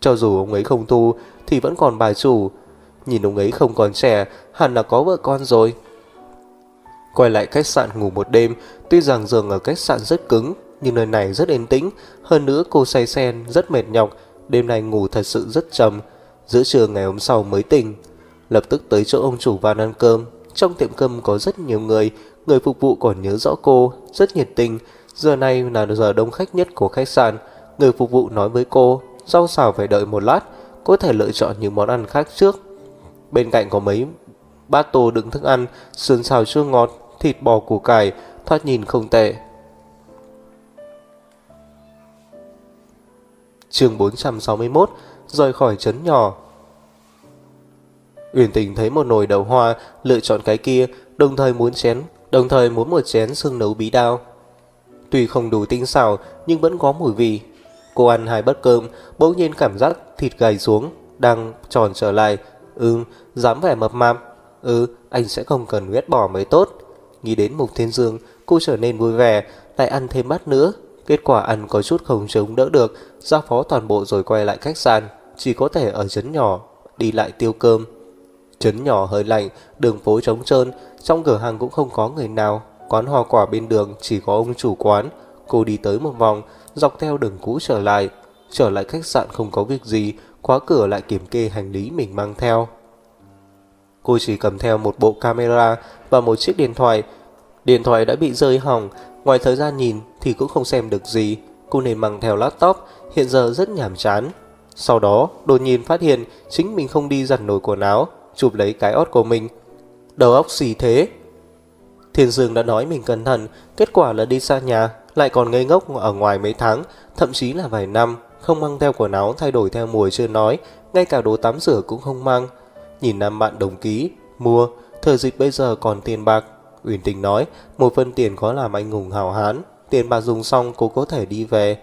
Cho dù ông ấy không thu thì vẫn còn bà chủ. Nhìn ông ấy không còn trẻ, hẳn là có vợ con rồi. Quay lại khách sạn ngủ một đêm, tuy rằng giường ở khách sạn rất cứng, nhưng nơi này rất yên tĩnh, hơn nữa cô say sen rất mệt nhọc, đêm nay ngủ thật sự rất trầm. Giữa trưa ngày hôm sau mới tỉnh, lập tức tới chỗ ông chủ van ăn cơm. Trong tiệm cơm có rất nhiều người, người phục vụ còn nhớ rõ cô, rất nhiệt tình. Giờ này là giờ đông khách nhất của khách sạn. Người phục vụ nói với cô, rau xào phải đợi một lát, có thể lựa chọn những món ăn khác trước. Bên cạnh có mấy bát tô đựng thức ăn, sườn xào chua ngọt, thịt bò củ cải, thoạt nhìn không tệ. chương 461, rời khỏi trấn nhỏ. Uyển Tình thấy một nồi đậu hoa, lựa chọn cái kia, đồng thời muốn chén, đồng thời muốn một chén xương nấu bí đao. Tuy không đủ tinh xảo, nhưng vẫn có mùi vị. Cô ăn hai bát cơm, bỗng nhiên cảm giác thịt gầy xuống, đang tròn trở lại. Ừ, dám vẻ mập mạp. Ừ, anh sẽ không cần ghét bỏ mới tốt. Nghĩ đến Mục Thiên Dương, cô trở nên vui vẻ, lại ăn thêm bát nữa, Kết quả ăn có chút không chống đỡ được, giao phó toàn bộ rồi quay lại khách sạn, chỉ có thể ở chấn nhỏ, đi lại tiêu cơm. Trấn nhỏ hơi lạnh, đường phố trống trơn, trong cửa hàng cũng không có người nào, quán hoa quả bên đường chỉ có ông chủ quán. Cô đi tới một vòng, dọc theo đường cũ trở lại, trở lại khách sạn không có việc gì, khóa cửa lại kiểm kê hành lý mình mang theo. Cô chỉ cầm theo một bộ camera và một chiếc điện thoại. Điện thoại đã bị rơi hỏng, ngoài thời gian nhìn thì cũng không xem được gì. Cô nên mang theo laptop, hiện giờ rất nhàm chán. Sau đó, đột nhiên phát hiện chính mình không đi giặt nổi quần áo, chụp lấy cái ót của mình. Đầu óc gì thế? Thiên Dương đã nói mình cẩn thận, kết quả là đi xa nhà, lại còn ngây ngốc ở ngoài mấy tháng, thậm chí là vài năm, không mang theo quần áo thay đổi theo mùa chưa nói, ngay cả đồ tắm rửa cũng không mang. Nhìn nam bạn đồng ký, mua, thời dịch bây giờ còn tiền bạc. Uyển Tình nói, một phần tiền có làm anh hùng hào hán, tiền bạc dùng xong cô có thể đi về.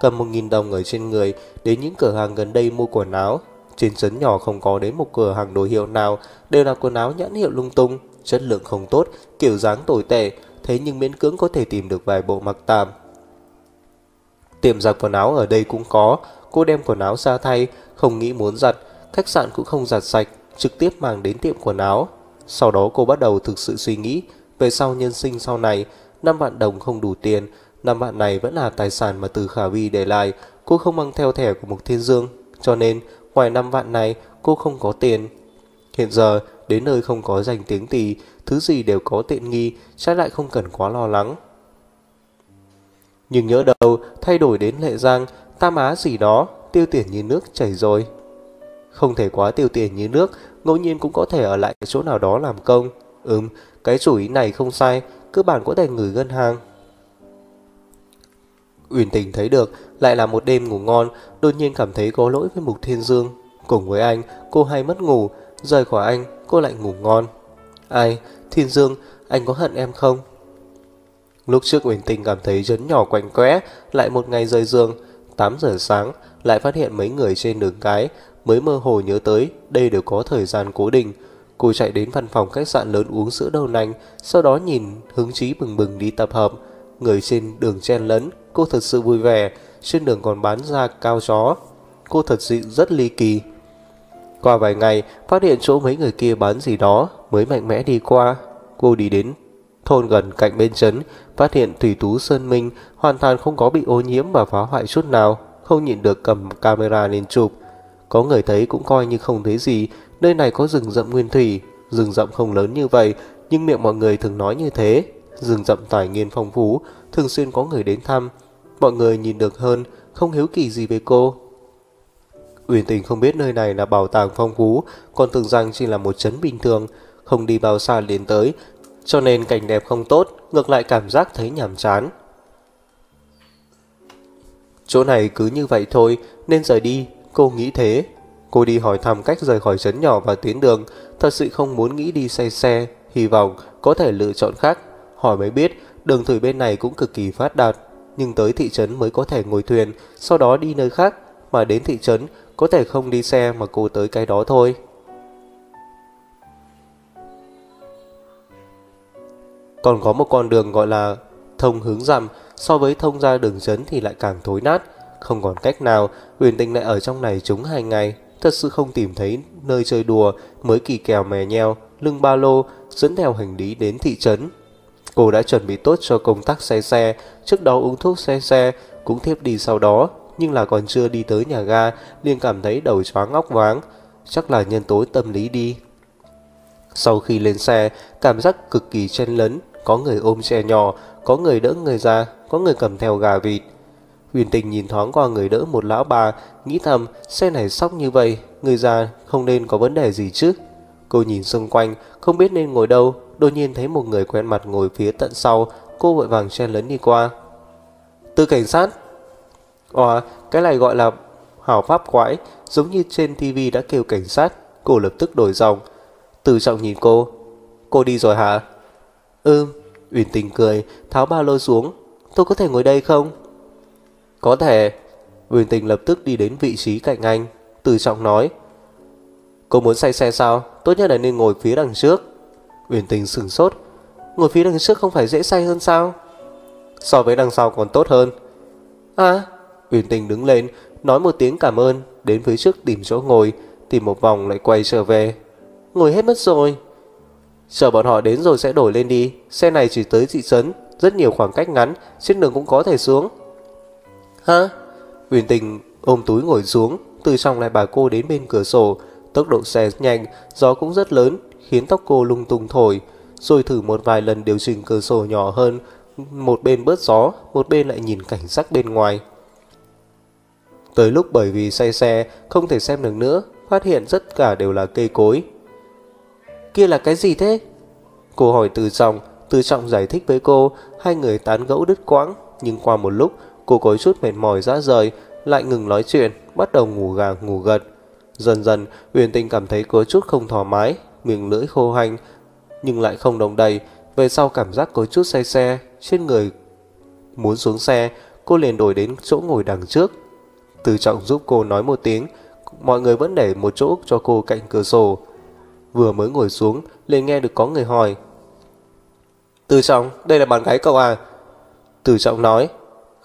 Cầm một nghìn đồng ở trên người, đến những cửa hàng gần đây mua quần áo. Trên trấn nhỏ không có đến một cửa hàng đồ hiệu nào, đều là quần áo nhãn hiệu lung tung, chất lượng không tốt, kiểu dáng tồi tệ, thế nhưng miễn cưỡng có thể tìm được vài bộ mặc tạm. Tiệm giặt quần áo ở đây cũng có, cô đem quần áo ra thay, không nghĩ muốn giặt, khách sạn cũng không giặt sạch, trực tiếp mang đến tiệm quần áo. Sau đó cô bắt đầu thực sự suy nghĩ, về sau nhân sinh sau này, 5 vạn đồng không đủ tiền, 5 vạn này vẫn là tài sản mà từ Khả Vi để lại, cô không mang theo thẻ của Mục Thiên Dương, cho nên ngoài 5 vạn này cô không có tiền. Hiện giờ, đến nơi không có danh tiếng tỷ, thứ gì đều có tiện nghi, trái lại không cần quá lo lắng. Nhưng nhớ đầu, thay đổi đến lệ giang, tam á gì đó, tiêu tiền như nước chảy rồi. Không thể quá tiêu tiền như nước, ngẫu nhiên cũng có thể ở lại chỗ nào đó làm công. Ừm, cái chủ ý này không sai, cơ bản có thể gửi ngân hàng. Uyển Tình thấy được, lại là một đêm ngủ ngon, đột nhiên cảm thấy có lỗi với Mục Thiên Dương. Cùng với anh, cô hay mất ngủ, rời khỏi anh, cô lại ngủ ngon. Ai, Thiên Dương, anh có hận em không? Lúc trước Uyển Tình cảm thấy chấn nhỏ quanh quẽ, lại một ngày rời giường, 8 giờ sáng, lại phát hiện mấy người trên đường cái, mới mơ hồ nhớ tới đây đều có thời gian cố định. Cô chạy đến văn phòng khách sạn lớn uống sữa đậu nành, sau đó nhìn hứng chí bừng bừng đi tập hợp. Người trên đường chen lấn, cô thật sự vui vẻ, trên đường còn bán ra cao chó. Cô thật sự rất ly kỳ. Qua vài ngày, phát hiện chỗ mấy người kia bán gì đó, mới mạnh mẽ đi qua. Cô đi đến thôn gần cạnh bên trấn, phát hiện Thủy Tú Sơn Minh hoàn toàn không có bị ô nhiễm và phá hoại chút nào, không nhịn được cầm camera lên chụp. Có người thấy cũng coi như không thấy gì, nơi này có rừng rậm nguyên thủy, rừng rậm không lớn như vậy, nhưng miệng mọi người thường nói như thế. Rừng rậm tài nguyên phong phú, thường xuyên có người đến thăm. Mọi người nhìn được hơn, không hiếu kỳ gì về cô. Uyển Tình không biết nơi này là bảo tàng phong phú, còn tưởng rằng chỉ là một trấn bình thường, không đi bao xa đến tới, cho nên cảnh đẹp không tốt, ngược lại cảm giác thấy nhàm chán. Chỗ này cứ như vậy thôi, nên rời đi, cô nghĩ thế. Cô đi hỏi thăm cách rời khỏi trấn nhỏ và tuyến đường, thật sự không muốn nghĩ đi say xe, hy vọng có thể lựa chọn khác. Hỏi mới biết, đường thủy bên này cũng cực kỳ phát đạt, nhưng tới thị trấn mới có thể ngồi thuyền, sau đó đi nơi khác, mà đến thị trấn có thể không đi xe mà cô tới cái đó thôi. Còn có một con đường gọi là thông hướng rằm, so với thông ra đường trấn thì lại càng thối nát. Không còn cách nào, huyền tinh lại ở trong này chúng hai ngày. Thật sự không tìm thấy nơi chơi đùa, mới kỳ kèo mè nheo, lưng ba lô, dẫn theo hành lý đến thị trấn. Cô đã chuẩn bị tốt cho công tác xe xe, trước đó uống thuốc xe xe, cũng thiếp đi sau đó, nhưng là còn chưa đi tới nhà ga, liền cảm thấy đầu choáng ngóc váng. Chắc là nhân tố tâm lý đi. Sau khi lên xe, cảm giác cực kỳ chen lấn, có người ôm xe nhỏ, có người đỡ người ra, có người cầm theo gà vịt. Uyển tình nhìn thoáng qua người đỡ một lão bà, nghĩ thầm xe này sóc như vậy, người già không nên có vấn đề gì chứ. Cô nhìn xung quanh, không biết nên ngồi đâu, đột nhiên thấy một người quen mặt ngồi phía tận sau, cô vội vàng chen lấn đi qua. Tư cảnh sát? Ồ, cái này gọi là hảo pháp quái, giống như trên tivi đã kêu cảnh sát, cô lập tức đổi dòng. Từ trọng nhìn cô, cô đi rồi hả? Ừm, Uyển tình cười, tháo ba lô xuống. Tôi có thể ngồi đây không? Có thể. Uyên tình lập tức đi đến vị trí cạnh anh. Từ trọng nói. Cô muốn say xe sao? Tốt nhất là nên ngồi phía đằng trước. Uyển tình sừng sốt. Ngồi phía đằng trước không phải dễ say hơn sao? So với đằng sau còn tốt hơn. À, Uyển tình đứng lên, nói một tiếng cảm ơn, đến phía trước tìm chỗ ngồi. tìm một vòng lại quay trở về. Ngồi hết mất rồi. Chờ bọn họ đến rồi sẽ đổi lên đi, xe này chỉ tới thị trấn, rất nhiều khoảng cách ngắn, trên đường cũng có thể xuống. Hả? Huyền tình ôm túi ngồi xuống, từ trong lại bà cô đến bên cửa sổ, tốc độ xe nhanh, gió cũng rất lớn, khiến tóc cô lung tung thổi, rồi thử một vài lần điều chỉnh cửa sổ nhỏ hơn, một bên bớt gió, một bên lại nhìn cảnh sắc bên ngoài. Tới lúc bởi vì say xe, không thể xem được nữa, phát hiện tất cả đều là cây cối. Kia là cái gì thế? Cô hỏi từ trọng, từ trọng giải thích với cô, hai người tán gẫu đứt quãng, nhưng qua một lúc, cô có chút mệt mỏi rã rời, lại ngừng nói chuyện, bắt đầu ngủ gà ngủ gật. Dần dần, Huyền Tinh cảm thấy có chút không thoải mái, miệng lưỡi khô hành, nhưng lại không đồng đầy. Về sau cảm giác có chút say xe, trên người muốn xuống xe, cô liền đổi đến chỗ ngồi đằng trước. Từ trọng giúp cô nói một tiếng, mọi người vẫn để một chỗ cho cô cạnh cửa sổ. Vừa mới ngồi xuống, liền nghe được có người hỏi. Từ trọng, đây là bạn gái cậu à? Từ trọng nói,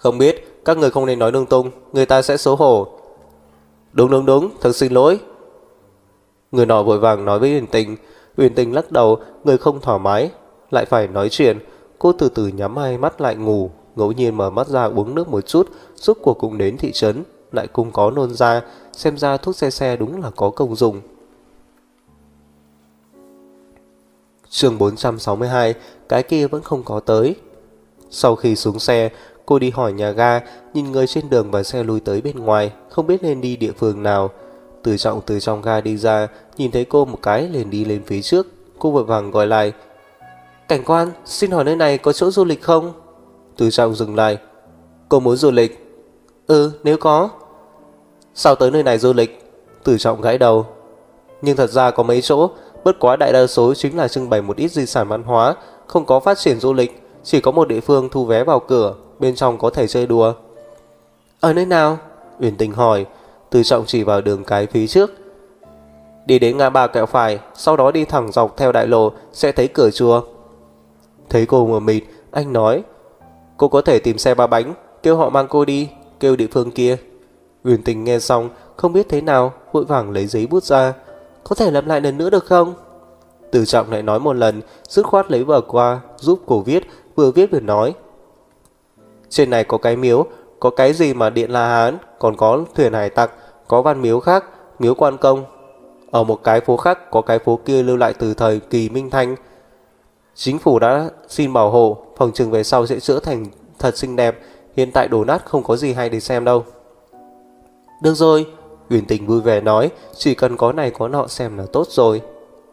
không biết, các người không nên nói lung tung, người ta sẽ xấu hổ. Đúng đúng đúng, thật xin lỗi. Người nọ vội vàng nói với Huyền Tình, Huyền Tình lắc đầu, người không thoải mái, lại phải nói chuyện. Cô từ từ nhắm hai mắt lại ngủ, ngẫu nhiên mở mắt ra uống nước một chút, giúp cuộc cũng đến thị trấn, lại cũng có nôn ra, xem ra thuốc xe xe đúng là có công dụng. chương 462, cái kia vẫn không có tới. Sau khi xuống xe, cô đi hỏi nhà ga, nhìn người trên đường và xe lùi tới bên ngoài, không biết nên đi địa phương nào. Từ trọng từ trong ga đi ra, nhìn thấy cô một cái liền đi lên phía trước. Cô vội vàng gọi lại. Cảnh quan, xin hỏi nơi này có chỗ du lịch không? Từ trọng dừng lại. Cô muốn du lịch? Ừ, nếu có. Sao tới nơi này du lịch? Từ trọng gãi đầu. Nhưng thật ra có mấy chỗ, bất quá đại đa số chính là trưng bày một ít di sản văn hóa, không có phát triển du lịch, chỉ có một địa phương thu vé vào cửa, bên trong có thể chơi đùa. Ở nơi nào? Uyển Tình hỏi, từ trọng chỉ vào đường cái phía trước. Đi đến ngã ba kẹo phải, sau đó đi thẳng dọc theo đại lộ sẽ thấy cửa chùa. Thấy cô mờ mịt, anh nói, cô có thể tìm xe ba bánh, kêu họ mang cô đi, kêu địa phương kia. Uyển Tình nghe xong, không biết thế nào, vội vàng lấy giấy bút ra. Có thể làm lại lần nữa được không? Từ trọng lại nói một lần, dứt khoát lấy vở qua, giúp cô viết, vừa viết vừa nói. Trên này có cái miếu, có cái gì mà điện La Hán, còn có thuyền hải tặc, có văn miếu khác, miếu quan công. Ở một cái phố khác có cái phố kia lưu lại từ thời kỳ Minh Thanh. Chính phủ đã xin bảo hộ, phòng trường về sau sẽ chữa thành thật xinh đẹp, hiện tại đổ nát không có gì hay để xem đâu. Được rồi, uyển Tình vui vẻ nói, chỉ cần có này có nọ xem là tốt rồi.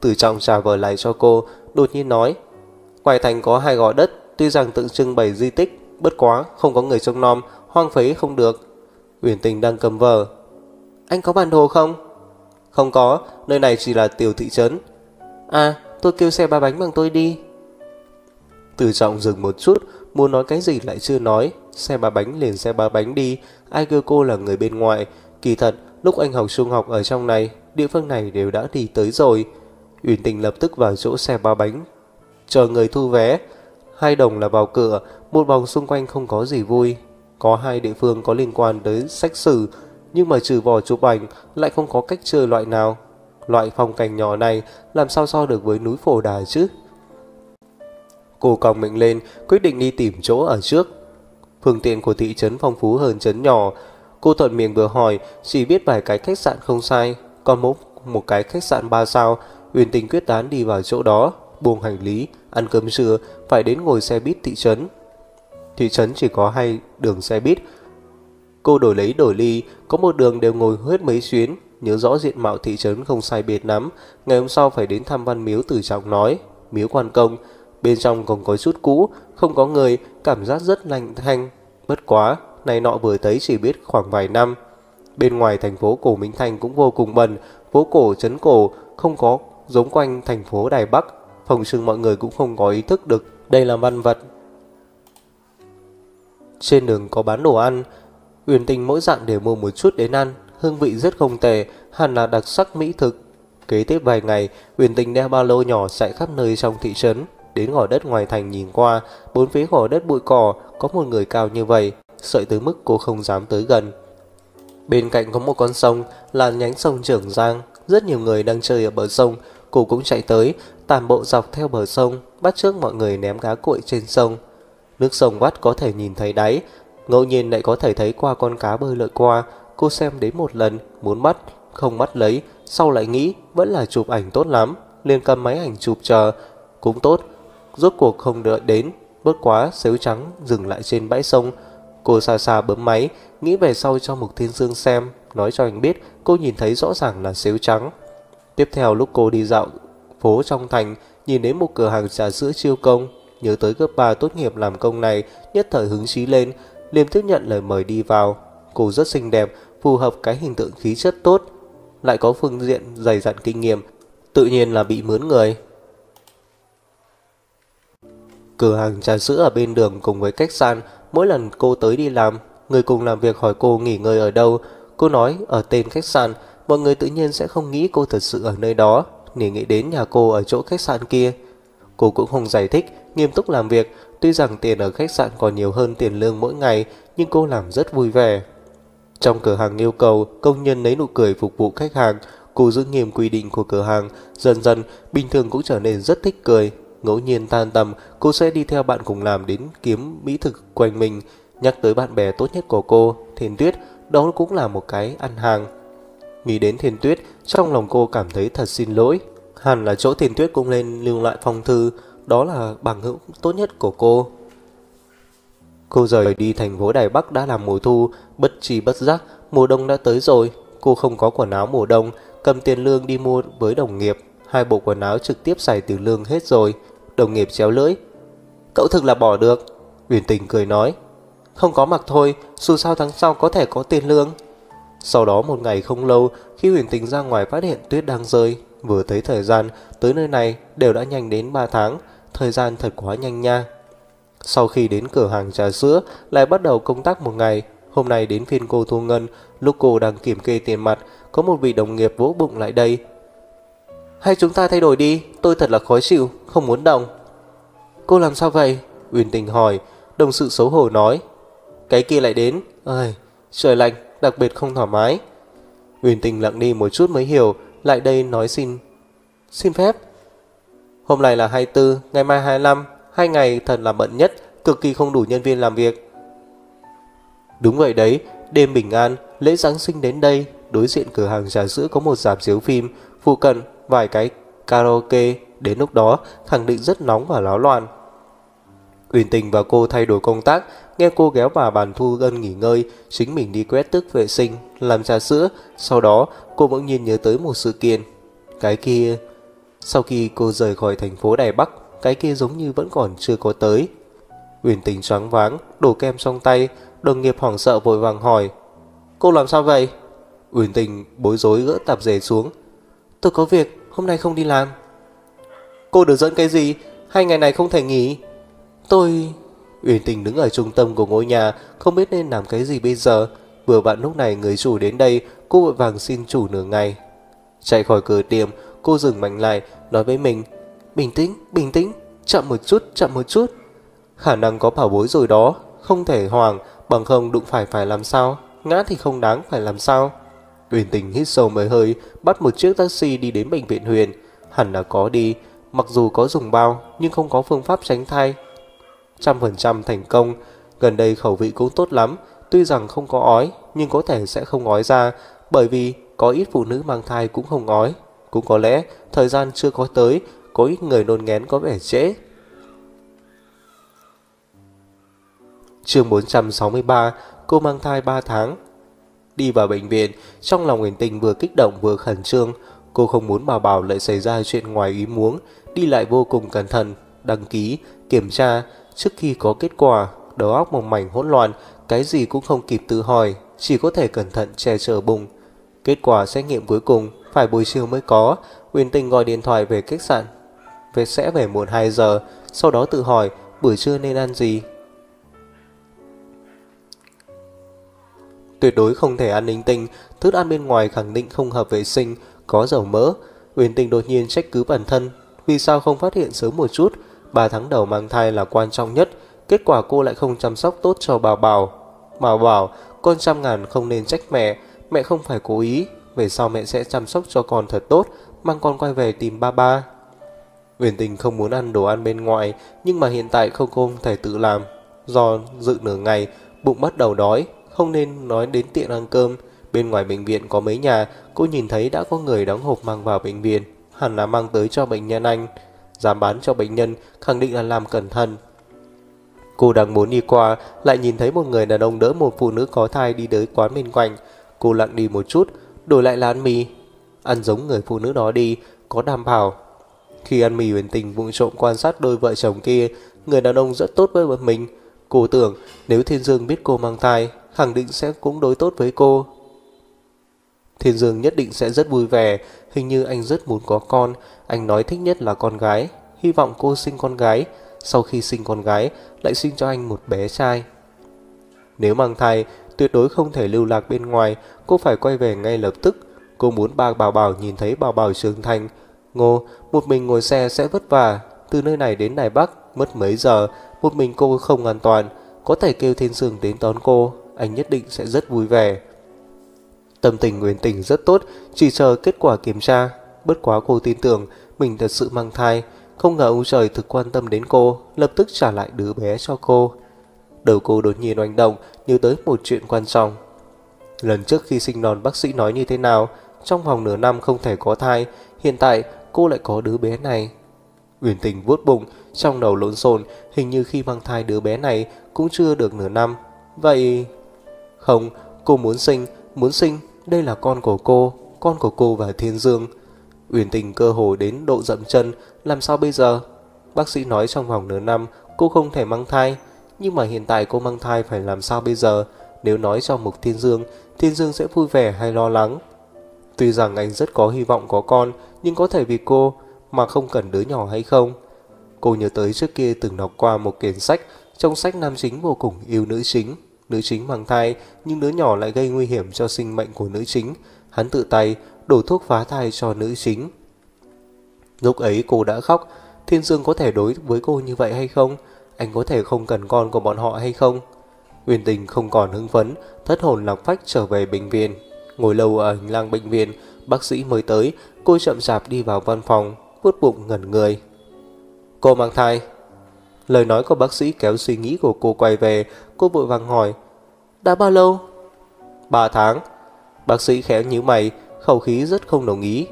Từ trong trà vờ lại cho cô, đột nhiên nói, ngoài thành có hai gò đất, tuy rằng tượng trưng bày di tích, bất quá không có người trông nom, hoang phế không được. Uyển Tình đang cầm vờ. Anh có bản đồ không? Không có, nơi này chỉ là tiểu thị trấn. À, tôi kêu xe ba bánh bằng tôi đi. Từ trọng dừng một chút, muốn nói cái gì lại chưa nói. Xe ba bánh liền xe ba bánh đi, ai kêu cô là người bên ngoài. Kỳ thật, lúc anh học trung học ở trong này, địa phương này đều đã đi tới rồi. Uyển Tình lập tức vào chỗ xe ba bánh, chờ người thu vé. Hai đồng là vào cửa, một vòng xung quanh không có gì vui. Có hai địa phương có liên quan tới sách sử, nhưng mà trừ vỏ chụp ảnh lại không có cách chơi loại nào. Loại phong cảnh nhỏ này làm sao so được với núi phổ đà chứ? Cô còng mình lên, quyết định đi tìm chỗ ở trước. Phương tiện của thị trấn phong phú hơn trấn nhỏ. Cô thuận miệng vừa hỏi, chỉ biết vài cái khách sạn không sai, còn một, một cái khách sạn ba sao, uyên Tình quyết đoán đi vào chỗ đó, buông hành lý, ăn cơm trưa, phải đến ngồi xe buýt thị trấn. Thị trấn chỉ có hai đường xe buýt. Cô đổi lấy đổi ly, có một đường đều ngồi hết mấy chuyến, nhớ rõ diện mạo thị trấn không sai biệt lắm. Ngày hôm sau phải đến thăm văn miếu từ trọng nói, miếu quan công. Bên trong còn có chút cũ, không có người, cảm giác rất lạnh thanh. Bất quá, này nọ vừa thấy chỉ biết khoảng vài năm. Bên ngoài thành phố cổ Minh Thành cũng vô cùng bẩn, phố cổ trấn cổ không có giống quanh thành phố Đài Bắc. Phòng sừng mọi người cũng không có ý thức được đây là văn vật trên đường có bán đồ ăn, Uyển Tình mỗi dạng đều mua một chút đến ăn, hương vị rất không tệ, hẳn là đặc sắc mỹ thực. Kế tiếp vài ngày, Uyển Tình đeo ba lô nhỏ chạy khắp nơi trong thị trấn, đến gò đất ngoài thành nhìn qua, bốn phía gò đất bụi cỏ có một người cao như vậy, sợi tới mức cô không dám tới gần. Bên cạnh có một con sông là nhánh sông Trường Giang, rất nhiều người đang chơi ở bờ sông. Cô cũng chạy tới, tàn bộ dọc theo bờ sông, bắt trước mọi người ném cá cuội trên sông. Nước sông vắt có thể nhìn thấy đáy, ngẫu nhiên lại có thể thấy qua con cá bơi lội qua. Cô xem đến một lần, muốn bắt, không bắt lấy, sau lại nghĩ vẫn là chụp ảnh tốt lắm, liền cầm máy ảnh chụp chờ. Cũng tốt, rốt cuộc không đợi đến, bất quá xếu trắng dừng lại trên bãi sông. Cô xa xa bấm máy, nghĩ về sau cho Mục Thiên Dương xem, nói cho anh biết cô nhìn thấy rõ ràng là xếu trắng. Tiếp theo lúc cô đi dạo phố trong thành, nhìn đến một cửa hàng trà sữa chiêu công, nhớ tới cấp 3 tốt nghiệp làm công này, nhất thời hứng chí lên, liền tiếp nhận lời mời đi vào. Cô rất xinh đẹp, phù hợp cái hình tượng khí chất tốt, lại có phương diện dày dặn kinh nghiệm, tự nhiên là bị mướn người. Cửa hàng trà sữa ở bên đường cùng với khách sạn, mỗi lần cô tới đi làm, người cùng làm việc hỏi cô nghỉ ngơi ở đâu. Cô nói ở tên khách sạn, mọi người tự nhiên sẽ không nghĩ cô thật sự ở nơi đó, để nghĩ đến nhà cô ở chỗ khách sạn kia. Cô cũng không giải thích, nghiêm túc làm việc, tuy rằng tiền ở khách sạn còn nhiều hơn tiền lương mỗi ngày, nhưng cô làm rất vui vẻ. Trong cửa hàng yêu cầu, công nhân lấy nụ cười phục vụ khách hàng, cô giữ nghiêm quy định của cửa hàng, dần dần bình thường cũng trở nên rất thích cười. Ngẫu nhiên tan tầm, cô sẽ đi theo bạn cùng làm đến kiếm mỹ thực quanh mình, nhắc tới bạn bè tốt nhất của cô, Thiên Tuyết, đó cũng là một cái ăn hàng. Nghĩ đến Thiên Tuyết, trong lòng cô cảm thấy thật xin lỗi. Hẳn là chỗ Thiên Tuyết cũng lên lưu lại phong thư, đó là bằng hữu tốt nhất của cô. Cô rời đi thành phố Đài Bắc đã là mùa thu, bất chi bất giác, mùa đông đã tới rồi. Cô không có quần áo mùa đông, cầm tiền lương đi mua với đồng nghiệp. Hai bộ quần áo trực tiếp xài từ lương hết rồi. Đồng nghiệp chéo lưỡi. Cậu thực là bỏ được. Uyển tình cười nói. Không có mặc thôi, dù sao tháng sau có thể có tiền lương. Sau đó một ngày không lâu, khi huyền tình ra ngoài phát hiện tuyết đang rơi, vừa thấy thời gian, tới nơi này đều đã nhanh đến 3 tháng. Thời gian thật quá nhanh nha. Sau khi đến cửa hàng trà sữa, lại bắt đầu công tác một ngày. Hôm nay đến phiên cô Thu Ngân, lúc cô đang kiểm kê tiền mặt, có một vị đồng nghiệp vỗ bụng lại đây. Hay chúng ta thay đổi đi, tôi thật là khó chịu, không muốn đồng. Cô làm sao vậy? Uyển tình hỏi, đồng sự xấu hổ nói. Cái kia lại đến, ơi, trời lạnh, đặc biệt không thoải mái. Uyên tình lặng đi một chút mới hiểu, lại đây nói xin. Xin phép. Hôm nay là 24, ngày mai 25, hai ngày thật là bận nhất, cực kỳ không đủ nhân viên làm việc. Đúng vậy đấy, đêm bình an, lễ Giáng sinh đến đây, đối diện cửa hàng trà sữa có một dạp chiếu phim, phụ cận vài cái karaoke, đến lúc đó khẳng định rất nóng và láo loạn. Uyển Tình và cô thay đổi công tác, nghe cô ghéo vào bàn thu gân nghỉ ngơi, chính mình đi quét tức vệ sinh, làm trà sữa, sau đó cô bỗng nhiên nhớ tới một sự kiện. Cái kia, sau khi cô rời khỏi thành phố Đài Bắc, cái kia giống như vẫn còn chưa có tới. Uyển Tình choáng váng, đổ kem trong tay, đồng nghiệp hoảng sợ vội vàng hỏi. Cô làm sao vậy? Uyển Tình bối rối gỡ tạp dề xuống. Tôi có việc, hôm nay không đi làm. Cô được dẫn cái gì? Hai ngày này không thể nghỉ. Tôi... Uyển Tình đứng ở trung tâm của ngôi nhà, không biết nên làm cái gì bây giờ. Vừa vặn lúc này người chủ đến đây, cô vội vàng xin chủ nửa ngày. Chạy khỏi cửa tiệm, cô dừng mạnh lại, nói với mình. Bình tĩnh, bình tĩnh, chậm một chút, chậm một chút. Khả năng có bảo bối rồi đó, không thể hoàng, bằng không đụng phải phải làm sao, ngã thì không đáng phải làm sao. Uyển Tình hít sâu mấy hơi, bắt một chiếc taxi đi đến bệnh viện Huyền. Hẳn là có đi, mặc dù có dùng bao nhưng không có phương pháp tránh thai. Trăm phần trăm thành công, gần đây khẩu vị cũng tốt lắm, tuy rằng không có ói nhưng có thể sẽ không ói ra bởi vì có ít phụ nữ mang thai cũng không ói. Cũng có lẽ thời gian chưa có tới, có ít người nôn ngén có vẻ trễ. chương 463, cô mang thai 3 tháng. Đi vào bệnh viện, trong lòng Nguyễn Tình vừa kích động vừa khẩn trương. Cô không muốn bảo bảo lại xảy ra chuyện ngoài ý muốn, đi lại vô cùng cẩn thận, đăng ký, kiểm tra. Trước khi có kết quả, đầu óc một mảnh hỗn loạn, cái gì cũng không kịp tự hỏi, chỉ có thể cẩn thận che chở bụng. Kết quả xét nghiệm cuối cùng phải buổi chiều mới có, uyên Tình gọi điện thoại về khách sạn. Về sẽ về muộn 2 giờ, sau đó tự hỏi buổi trưa nên ăn gì. Tuyệt đối không thể ăn linh tinh, thức ăn bên ngoài khẳng định không hợp vệ sinh, có dầu mỡ. uyên Tình đột nhiên trách cứ bản thân, vì sao không phát hiện sớm một chút, 3 tháng đầu mang thai là quan trọng nhất, kết quả cô lại không chăm sóc tốt cho Bảo Bảo. Bảo bảo, con trăm ngàn không nên trách mẹ, mẹ không phải cố ý, về sau mẹ sẽ chăm sóc cho con thật tốt, mang con quay về tìm ba ba. Huyền Tình không muốn ăn đồ ăn bên ngoài, nhưng mà hiện tại không không thể tự làm. Do dự nửa ngày, bụng bắt đầu đói, không nên nói đến tiện ăn cơm. Bên ngoài bệnh viện có mấy nhà, cô nhìn thấy đã có người đóng hộp mang vào bệnh viện, hẳn là mang tới cho bệnh nhân anh. Dám bán cho bệnh nhân, khẳng định là làm cẩn thận. Cô đang muốn đi qua, lại nhìn thấy một người đàn ông đỡ một phụ nữ có thai đi tới quán bên cạnh. Cô lặng đi một chút, đổi lại là ăn mì. Ăn giống người phụ nữ đó đi, có đảm bảo. Khi ăn mì huyền tình vụng trộm quan sát đôi vợ chồng kia, người đàn ông rất tốt với bọn mình. Cô tưởng nếu Thiên Dương biết cô mang thai, khẳng định sẽ cũng đối tốt với cô. Thiên Dương nhất định sẽ rất vui vẻ, hình như anh rất muốn có con, anh nói thích nhất là con gái, hy vọng cô sinh con gái, sau khi sinh con gái lại sinh cho anh một bé trai. Nếu mang thai, tuyệt đối không thể lưu lạc bên ngoài, cô phải quay về ngay lập tức. Cô muốn ba bảo bảo nhìn thấy bảo bảo trưởng thành. Ngô, một mình ngồi xe sẽ vất vả, từ nơi này đến Đài Bắc mất mấy giờ, một mình cô không an toàn, có thể kêu Thiên Dương đến đón cô, anh nhất định sẽ rất vui vẻ. Tâm tình Nguyễn Tình rất tốt, chỉ chờ kết quả kiểm tra. Bất quá cô tin tưởng mình thật sự mang thai, không ngờ ông trời thực quan tâm đến cô, lập tức trả lại đứa bé cho cô. Đầu cô đột nhiên oanh động, nhớ tới một chuyện quan trọng. Lần trước khi sinh non bác sĩ nói như thế nào, trong vòng nửa năm không thể có thai, hiện tại cô lại có đứa bé này. Uyển Tình vuốt bụng, trong đầu lộn xộn, hình như khi mang thai đứa bé này cũng chưa được nửa năm. Vậy... Không, cô muốn sinh, muốn sinh, đây là con của cô, con của cô và Thiên Dương. Uyển Tình cơ hồ đến độ dậm chân, làm sao bây giờ? Bác sĩ nói trong vòng nửa năm cô không thể mang thai, nhưng mà hiện tại cô mang thai phải làm sao bây giờ? Nếu nói cho Mục Thiên Dương, Thiên Dương sẽ vui vẻ hay lo lắng? Tuy rằng anh rất có hy vọng có con, nhưng có thể vì cô mà không cần đứa nhỏ hay không? Cô nhớ tới trước kia từng đọc qua một quyển sách, trong sách nam chính vô cùng yêu nữ chính. Nữ chính mang thai, nhưng đứa nhỏ lại gây nguy hiểm cho sinh mệnh của nữ chính. Hắn tự tay đổ thuốc phá thai cho nữ chính. Lúc ấy cô đã khóc, Thiên Dương có thể đối với cô như vậy hay không? Anh có thể không cần con của bọn họ hay không? uyên tình không còn hưng phấn, thất hồn lạc phách trở về bệnh viện. Ngồi lâu ở hành lang bệnh viện, bác sĩ mới tới, cô chậm chạp đi vào văn phòng, vuốt bụng ngẩn người. Cô mang thai. Lời nói của bác sĩ kéo suy nghĩ của cô quay về, cô vội vàng hỏi. Đã bao lâu? Ba tháng. Bác sĩ khẽ nhíu mày, khẩu khí rất không đồng ý.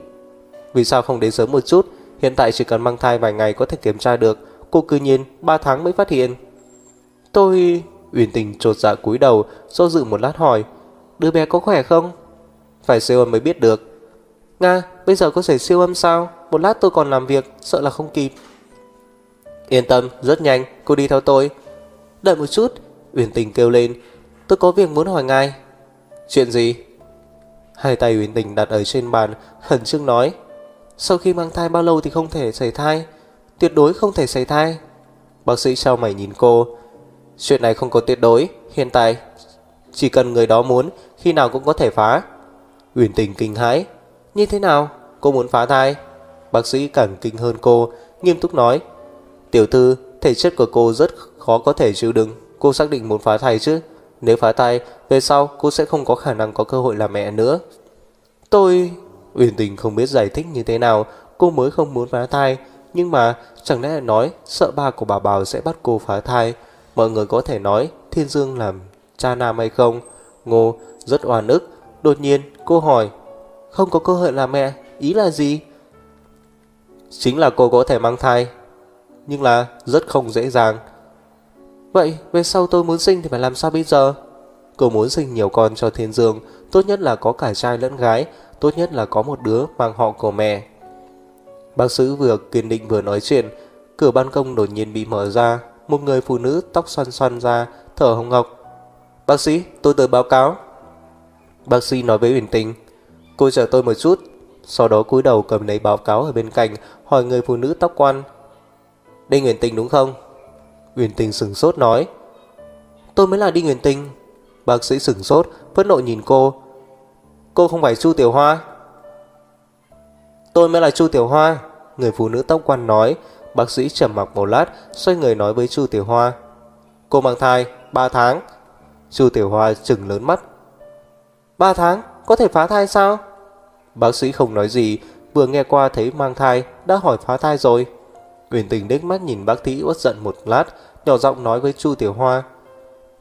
Vì sao không đến sớm một chút? Hiện tại chỉ cần mang thai vài ngày có thể kiểm tra được. Cô cư nhiên 3 tháng mới phát hiện. Tôi... Uyển tình trột dạ cúi đầu, do dự một lát hỏi. Đứa bé có khỏe không? Phải siêu âm mới biết được. Nga, bây giờ có thể siêu âm sao? Một lát tôi còn làm việc, sợ là không kịp. Yên tâm, rất nhanh, cô đi theo tôi. Đợi một chút, Uyển tình kêu lên. Tôi có việc muốn hỏi ngài. Chuyện gì? Hai tay Uyển tình đặt ở trên bàn, khẩn trương nói. Sau khi mang thai bao lâu thì không thể xảy thai? Tuyệt đối không thể xảy thai. Bác sĩ sau mày nhìn cô. Chuyện này không có tuyệt đối, hiện tại chỉ cần người đó muốn, khi nào cũng có thể phá. Uyển tình kinh hãi. Như thế nào? Cô muốn phá thai? Bác sĩ càng kinh hơn cô, nghiêm túc nói. Tiểu thư, thể chất của cô rất khó có thể chịu đựng. Cô xác định muốn phá thai chứ? Nếu phá thai, về sau cô sẽ không có khả năng có cơ hội làm mẹ nữa. Tôi... Uyển tình không biết giải thích như thế nào, cô mới không muốn phá thai. Nhưng mà chẳng lẽ nói sợ ba của bà Bảo sẽ bắt cô phá thai. Mọi người có thể nói Thiên Dương làm cha nam hay không? Ngô rất oan ức. Đột nhiên cô hỏi Không có cơ hội làm mẹ, ý là gì? Chính là cô có thể mang thai Nhưng là rất không dễ dàng Vậy, về sau tôi muốn sinh thì phải làm sao bây giờ? Cô muốn sinh nhiều con cho Thiên Dương, Tốt nhất là có cả trai lẫn gái, Tốt nhất là có một đứa mang họ của mẹ. Bác sĩ vừa kiên định vừa nói chuyện, Cửa ban công đột nhiên bị mở ra, Một người phụ nữ tóc xoăn xoăn ra, Thở hồng ngọc. Bác sĩ, tôi tới báo cáo. Bác sĩ nói với Uyển Tình. Cô chờ tôi một chút. Sau đó cúi đầu cầm lấy báo cáo ở bên cạnh, Hỏi người phụ nữ tóc quan. Đây Uyển Tình đúng không? Uyển Tình sừng sốt nói. Tôi mới là Đinh Uyển Tình. Bác sĩ sừng sốt phẫn nộ nhìn cô. Cô không phải Chu Tiểu Hoa. Tôi mới là Chu Tiểu Hoa Người phụ nữ tóc quan nói. Bác sĩ trầm mặc một lát Xoay người nói với Chu Tiểu Hoa. Cô mang thai 3 tháng. Chu Tiểu Hoa trừng lớn mắt. 3 tháng? Có thể phá thai sao? Bác sĩ không nói gì, vừa nghe qua thấy mang thai, đã hỏi phá thai rồi. Uyển Tình đếch mắt nhìn bác sĩ uất giận một lát, nhỏ giọng nói với Chu Tiểu Hoa.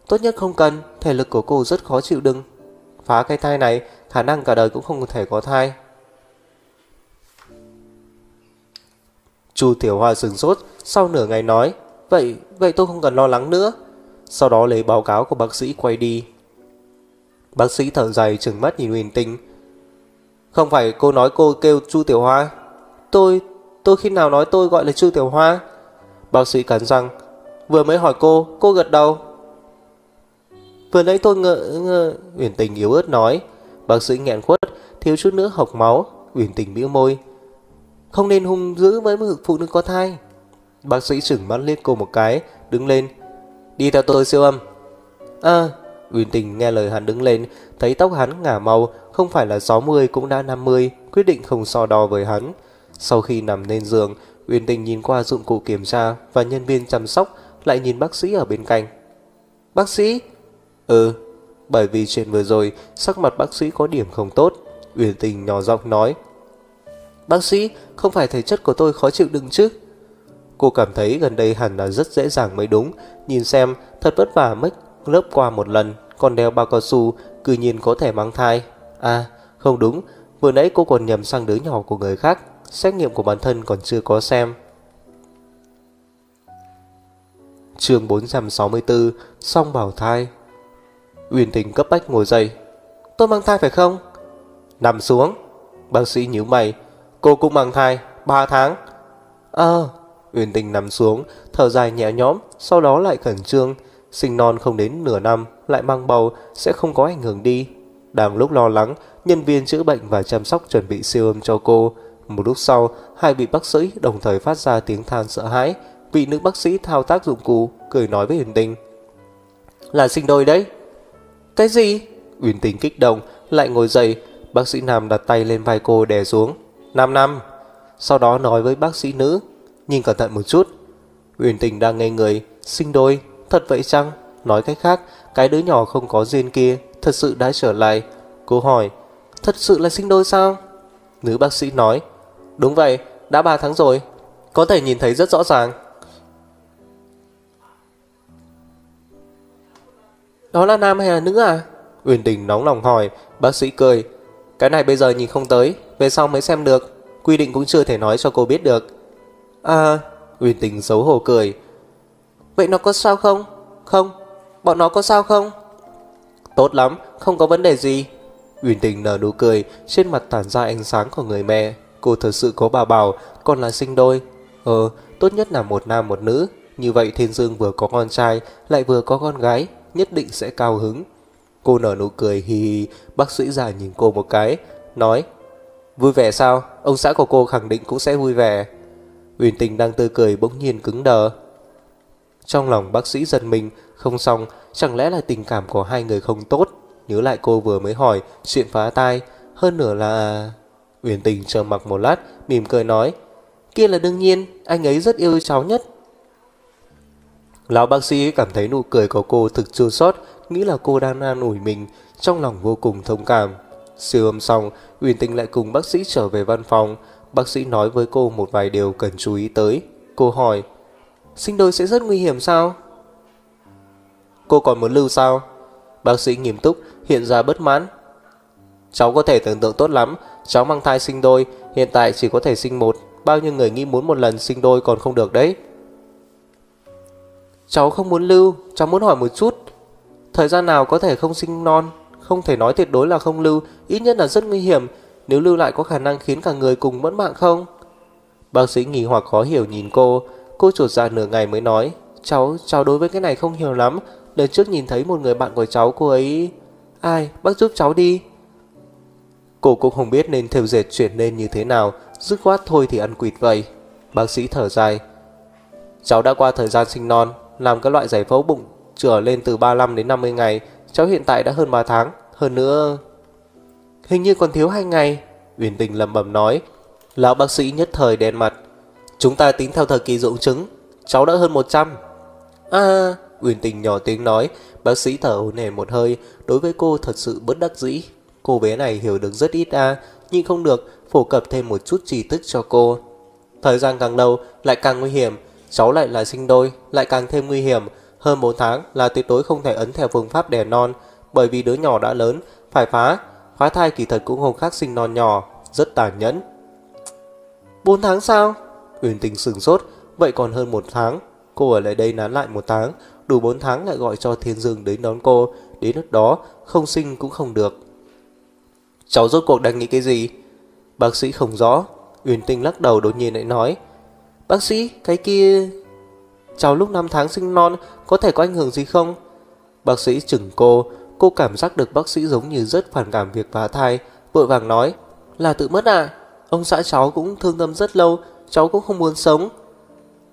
Tốt nhất không cần, thể lực của cô rất khó chịu đựng. Phá cái thai này, khả năng cả đời cũng không thể có thai. Chu Tiểu Hoa sừng sốt, sau nửa ngày nói, vậy, vậy tôi không cần lo lắng nữa. Sau đó lấy báo cáo của bác sĩ quay đi. Bác sĩ thở dài trừng mắt nhìn Huyền Tinh. Không phải cô nói cô kêu Chu Tiểu Hoa. Tôi, tôi khi nào nói tôi gọi là Chu Tiểu Hoa? Bác sĩ cắn răng. Vừa mới hỏi cô, cô gật đầu. Vừa nãy tôi ngờ, ngờ... Uyển Tình yếu ớt nói. Bác sĩ nghẹn khuất, thiếu chút nữa hộc máu. uyển Tình bĩu môi. Không nên hung dữ với một phụ nữ có thai. Bác sĩ chừng mắt liếc cô một cái, đứng lên. Đi theo tôi siêu âm. À, uyển Tình nghe lời hắn đứng lên, thấy tóc hắn ngả màu, không phải là 60 cũng đã 50, quyết định không so đo với hắn. Sau khi nằm lên giường, Uyên Tình nhìn qua dụng cụ kiểm tra và nhân viên chăm sóc, lại nhìn bác sĩ ở bên cạnh. Bác sĩ? Ừ, bởi vì chuyện vừa rồi, sắc mặt bác sĩ có điểm không tốt. Uyên Tình nhỏ giọng nói. Bác sĩ, không phải thể chất của tôi khó chịu đựng chứ? Cô cảm thấy gần đây hẳn là rất dễ dàng mới đúng. Nhìn xem, thật vất vả mất lớp qua một lần, còn đeo bao cao su, cư nhiên có thể mang thai. À, không đúng, vừa nãy cô còn nhầm sang đứa nhỏ của người khác, xét nghiệm của bản thân còn chưa có xem. chương 464, song bảo thai. Uyển tình cấp bách ngồi dậy. Tôi mang thai phải không? Nằm xuống. Bác sĩ nhíu mày. Cô cũng mang thai, 3 tháng. Ờ, Uyển tình nằm xuống, thở dài nhẹ nhõm, sau đó lại khẩn trương. Sinh non không đến nửa năm, lại mang bầu sẽ không có ảnh hưởng đi. Đang lúc lo lắng, nhân viên chữa bệnh và chăm sóc chuẩn bị siêu âm cho cô. Một lúc sau, hai vị bác sĩ đồng thời phát ra tiếng than sợ hãi. Vị nữ bác sĩ thao tác dụng cụ, cười nói với Huyền Tinh. Là sinh đôi đấy. Cái gì? Huyền Tinh kích động, lại ngồi dậy. Bác sĩ Nam đặt tay lên vai cô đè xuống. Năm năm. Sau đó nói với bác sĩ nữ. Nhìn cẩn thận một chút. Huyền Tinh đang ngây người. Sinh đôi. Thật vậy chăng? Nói cách khác, cái đứa nhỏ không có duyên kia thật sự đã trở lại. Cô hỏi, thật sự là sinh đôi sao? Nữ bác sĩ nói, đúng vậy, đã 3 tháng rồi. Có thể nhìn thấy rất rõ ràng. Đó là nam hay là nữ à? Uyển Đình nóng lòng hỏi, bác sĩ cười. Cái này bây giờ nhìn không tới, về sau mới xem được. Quy định cũng chưa thể nói cho cô biết được. À, Uyển Đình xấu hổ cười. Vậy nó có sao không? Không. Bọn nó có sao không? Tốt lắm, không có vấn đề gì. Uyển Đình nở nụ cười, trên mặt tản ra ánh sáng của người mẹ. Cô thật sự có bà bảo, còn là sinh đôi. Ờ, tốt nhất là một nam một nữ. Như vậy Thiên Dương vừa có con trai, lại vừa có con gái, nhất định sẽ cao hứng. Cô nở nụ cười hì hì, bác sĩ già nhìn cô một cái, nói Vui vẻ sao? Ông xã của cô khẳng định cũng sẽ vui vẻ. Uyển Tình đang tươi cười bỗng nhiên cứng đờ. Trong lòng bác sĩ giật mình, không xong, chẳng lẽ là tình cảm của hai người không tốt? Nhớ lại cô vừa mới hỏi chuyện phá tai, hơn nữa là... Uyển tình chờ mặc một lát, mỉm cười nói, kia là đương nhiên, anh ấy rất yêu cháu nhất. Lão bác sĩ cảm thấy nụ cười của cô thực chua xót, nghĩ là cô đang an ủi mình, trong lòng vô cùng thông cảm. Siêu âm xong, Uyển Tình lại cùng bác sĩ trở về văn phòng. Bác sĩ nói với cô một vài điều cần chú ý tới. Cô hỏi, Sinh đôi sẽ rất nguy hiểm sao? Cô còn muốn lưu sao? Bác sĩ nghiêm túc, hiện ra bất mãn. Cháu có thể tưởng tượng tốt lắm, cháu mang thai sinh đôi, hiện tại chỉ có thể sinh một, bao nhiêu người nghĩ muốn một lần sinh đôi còn không được đấy. Cháu không muốn lưu, cháu muốn hỏi một chút. Thời gian nào có thể không sinh non, không thể nói tuyệt đối là không lưu, ít nhất là rất nguy hiểm, nếu lưu lại có khả năng khiến cả người cùng mất mạng không? Bác sĩ nghỉ hoặc khó hiểu nhìn cô, Cô chuột ra dạ nửa ngày mới nói Cháu, cháu đối với cái này không hiểu lắm Lần trước nhìn thấy một người bạn của cháu cô ấy Ai, bác giúp cháu đi Cô cũng không biết nên theo dệt chuyển lên như thế nào, Dứt khoát thôi thì ăn quỵt vậy. Bác sĩ thở dài. Cháu đã qua thời gian sinh non, Làm các loại giải phẫu bụng Trở lên từ 35 đến 50 ngày, Cháu hiện tại đã hơn 3 tháng, Hơn nữa Hình như còn thiếu 2 ngày, Uyển tình lầm bầm nói. Lão bác sĩ nhất thời đen mặt. Chúng ta tính theo thời kỳ dụng chứng, Cháu đã hơn 100 À Uyển tình nhỏ tiếng nói, Bác sĩ thở hổn hển một hơi, Đối với cô thật sự bất đắc dĩ cô bé này hiểu được rất ít a, nhưng không được phổ cập thêm một chút tri thức cho cô. Thời gian càng lâu lại càng nguy hiểm, cháu lại là sinh đôi, lại càng thêm nguy hiểm. Hơn 4 tháng là tuyệt đối không thể ấn theo phương pháp đẻ non, bởi vì đứa nhỏ đã lớn, phải phá. Phá thai kỳ thật cũng không khác sinh non nhỏ, rất tàn nhẫn. 4 tháng sao? Uyển Tình sừng sốt, vậy còn hơn một tháng. Cô ở lại đây nán lại một tháng, đủ 4 tháng lại gọi cho Thiên Dương đến đón cô, đến lúc đó không sinh cũng không được. Cháu rốt cuộc đang nghĩ cái gì? Bác sĩ không rõ, Uyển Tinh lắc đầu đột nhiên lại nói, Bác sĩ, cái kia... Cháu lúc 5 tháng sinh non có thể có ảnh hưởng gì không? Bác sĩ chừng cô, cô cảm giác được bác sĩ giống như rất phản cảm việc phá thai, vội vàng nói, là tự mất à? Ông xã cháu cũng thương tâm rất lâu, cháu cũng không muốn sống.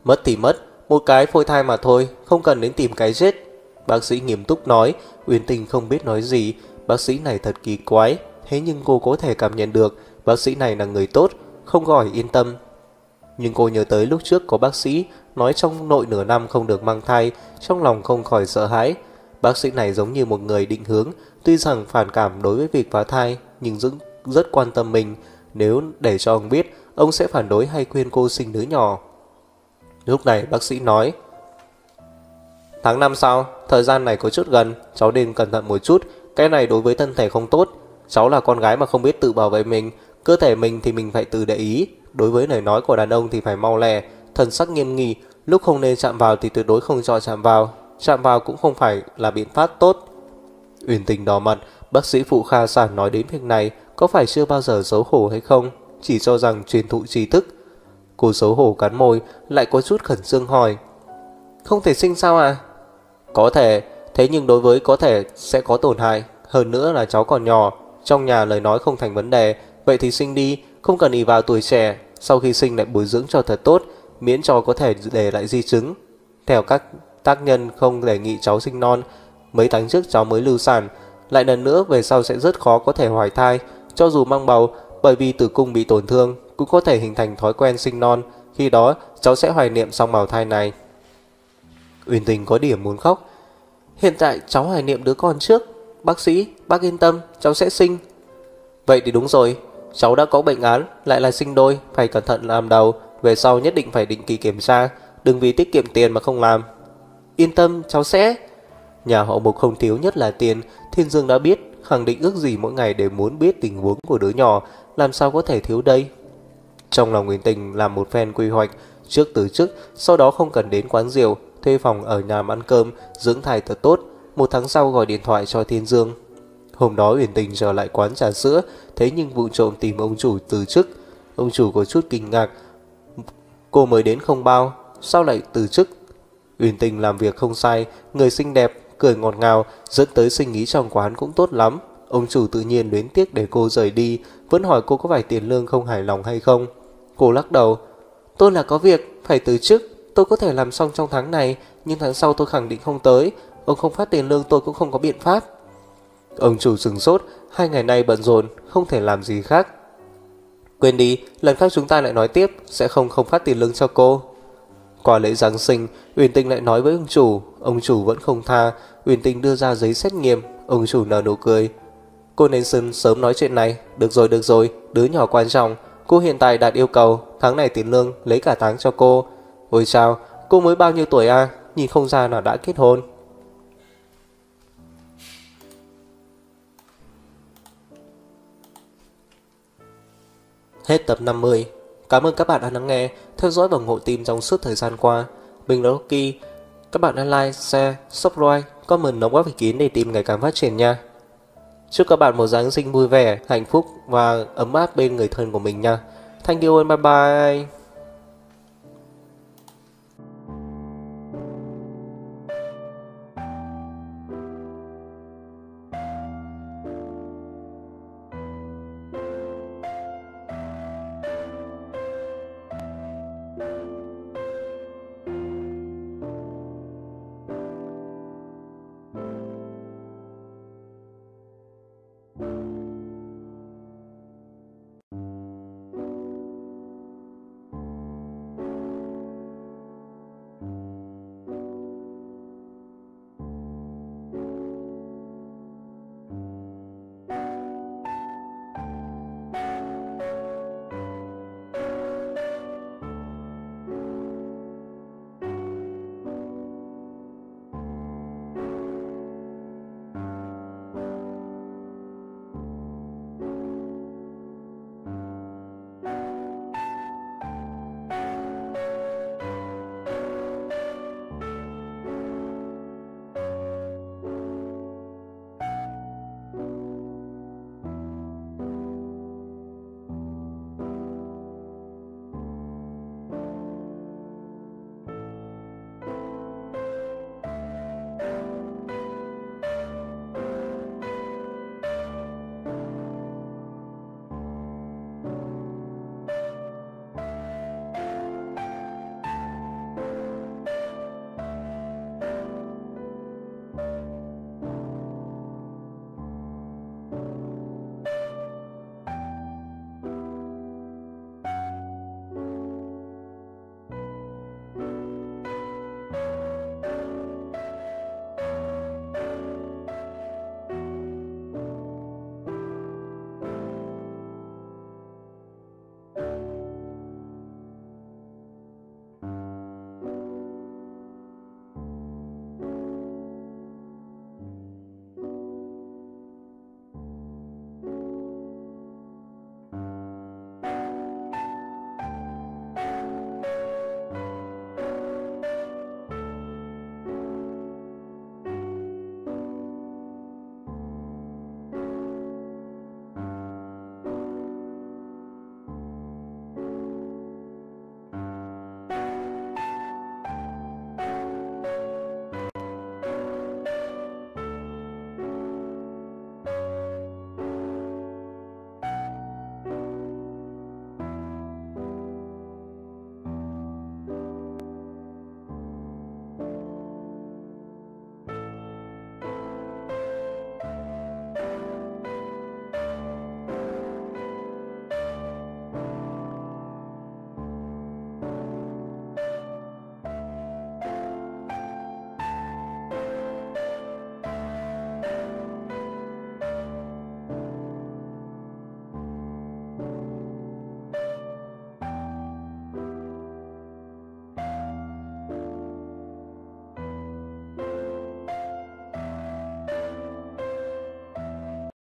Mất thì mất, một cái phôi thai mà thôi, không cần đến tìm cái chết. Bác sĩ nghiêm túc nói, Uyên Tình không biết nói gì, bác sĩ này thật kỳ quái, thế nhưng cô có thể cảm nhận được bác sĩ này là người tốt, không gọi yên tâm. Nhưng cô nhớ tới lúc trước có bác sĩ nói trong nội nửa năm không được mang thai, trong lòng không khỏi sợ hãi. Bác sĩ này giống như một người định hướng, tuy rằng phản cảm đối với việc phá thai, nhưng rất, rất quan tâm mình. Nếu để cho ông biết, ông sẽ phản đối hay khuyên cô sinh đứa nhỏ. Lúc này bác sĩ nói, Tháng năm sau, thời gian này có chút gần, cháu nên cẩn thận một chút, cái này đối với thân thể không tốt. Cháu là con gái mà không biết tự bảo vệ mình, cơ thể mình thì mình phải tự để ý. Đối với lời nói của đàn ông thì phải mau lẹ, thần sắc nghiêm nghị, lúc không nên chạm vào thì tuyệt đối không cho chạm vào. Chạm vào cũng không phải là biện pháp tốt. Uyển tình đỏ mặt, bác sĩ phụ Kha Sản nói đến việc này có phải chưa bao giờ xấu hổ hay không, chỉ cho rằng truyền thụ trí thức. Cô xấu hổ cắn môi, lại có chút khẩn trương hỏi. Không thể sinh sao à? Có thể, thế nhưng đối với có thể sẽ có tổn hại. Hơn nữa là cháu còn nhỏ, trong nhà lời nói không thành vấn đề, vậy thì sinh đi, không cần ý vào tuổi trẻ, sau khi sinh lại bồi dưỡng cho thật tốt, miễn cho có thể để lại di chứng. Theo các tác nhân không đề nghị cháu sinh non, mấy tháng trước cháu mới lưu sản, lại lần nữa về sau sẽ rất khó có thể hoài thai, cho dù mang bầu, bởi vì tử cung bị tổn thương, cũng có thể hình thành thói quen sinh non, khi đó cháu sẽ hoài niệm xong bào thai này. Uyển Tình có điểm muốn khóc. Hiện tại cháu hoài niệm đứa con trước, bác sĩ, bác yên tâm, cháu sẽ sinh. Vậy thì đúng rồi, cháu đã có bệnh án, lại là sinh đôi, phải cẩn thận làm đầu, về sau nhất định phải định kỳ kiểm tra, đừng vì tiết kiệm tiền mà không làm. Yên tâm, cháu sẽ... Nhà họ Mục không thiếu nhất là tiền, Thiên Dương đã biết, khẳng định ước gì mỗi ngày đều muốn biết tình huống của đứa nhỏ, làm sao có thể thiếu đây. Trong lòng Nguyễn Tình làm một phen quy hoạch, trước từ trước, sau đó không cần đến quán rượu, thuê phòng ở nhà ăn cơm, dưỡng thai thật tốt. Một tháng sau gọi điện thoại cho Thiên Dương. Hôm đó Uyển Tình trở lại quán trà sữa, thế nhưng vụ trộm tìm ông chủ từ chức. Ông chủ có chút kinh ngạc. Cô mới đến không bao, sao lại từ chức? Uyển Tình làm việc không sai, người xinh đẹp, cười ngọt ngào, dẫn tới sinh ý trong quán cũng tốt lắm. Ông chủ tự nhiên luyến tiếc để cô rời đi, vẫn hỏi cô có phải tiền lương không hài lòng hay không. Cô lắc đầu, tôi là có việc, phải từ chức, tôi có thể làm xong trong tháng này, nhưng tháng sau tôi khẳng định không tới, ông không phát tiền lương tôi cũng không có biện pháp. Ông chủ sừng sốt, hai ngày nay bận rộn, không thể làm gì khác. Quên đi, lần khác chúng ta lại nói tiếp, sẽ không không phát tiền lương cho cô. Qua lễ Giáng sinh, Uyển Tinh lại nói với ông chủ, ông chủ vẫn không tha, Uyển Tinh đưa ra giấy xét nghiệm, ông chủ nở nụ cười. Cô nên sớm sớm nói chuyện này, được rồi được rồi, đứa nhỏ quan trọng, cô hiện tại đạt yêu cầu, tháng này tiền lương lấy cả tháng cho cô. Ôi sao, cô mới bao nhiêu tuổi à, nhìn không ra là đã kết hôn. Hết tập 50. Cảm ơn các bạn đã lắng nghe, theo dõi và ủng hộ team trong suốt thời gian qua. Mình là Rocky. Các bạn hãy like, share, subscribe, comment đóng góp ý kiến để team ngày càng phát triển nha. Chúc các bạn một Giáng sinh vui vẻ, hạnh phúc và ấm áp bên người thân của mình nha. Thank you and bye bye.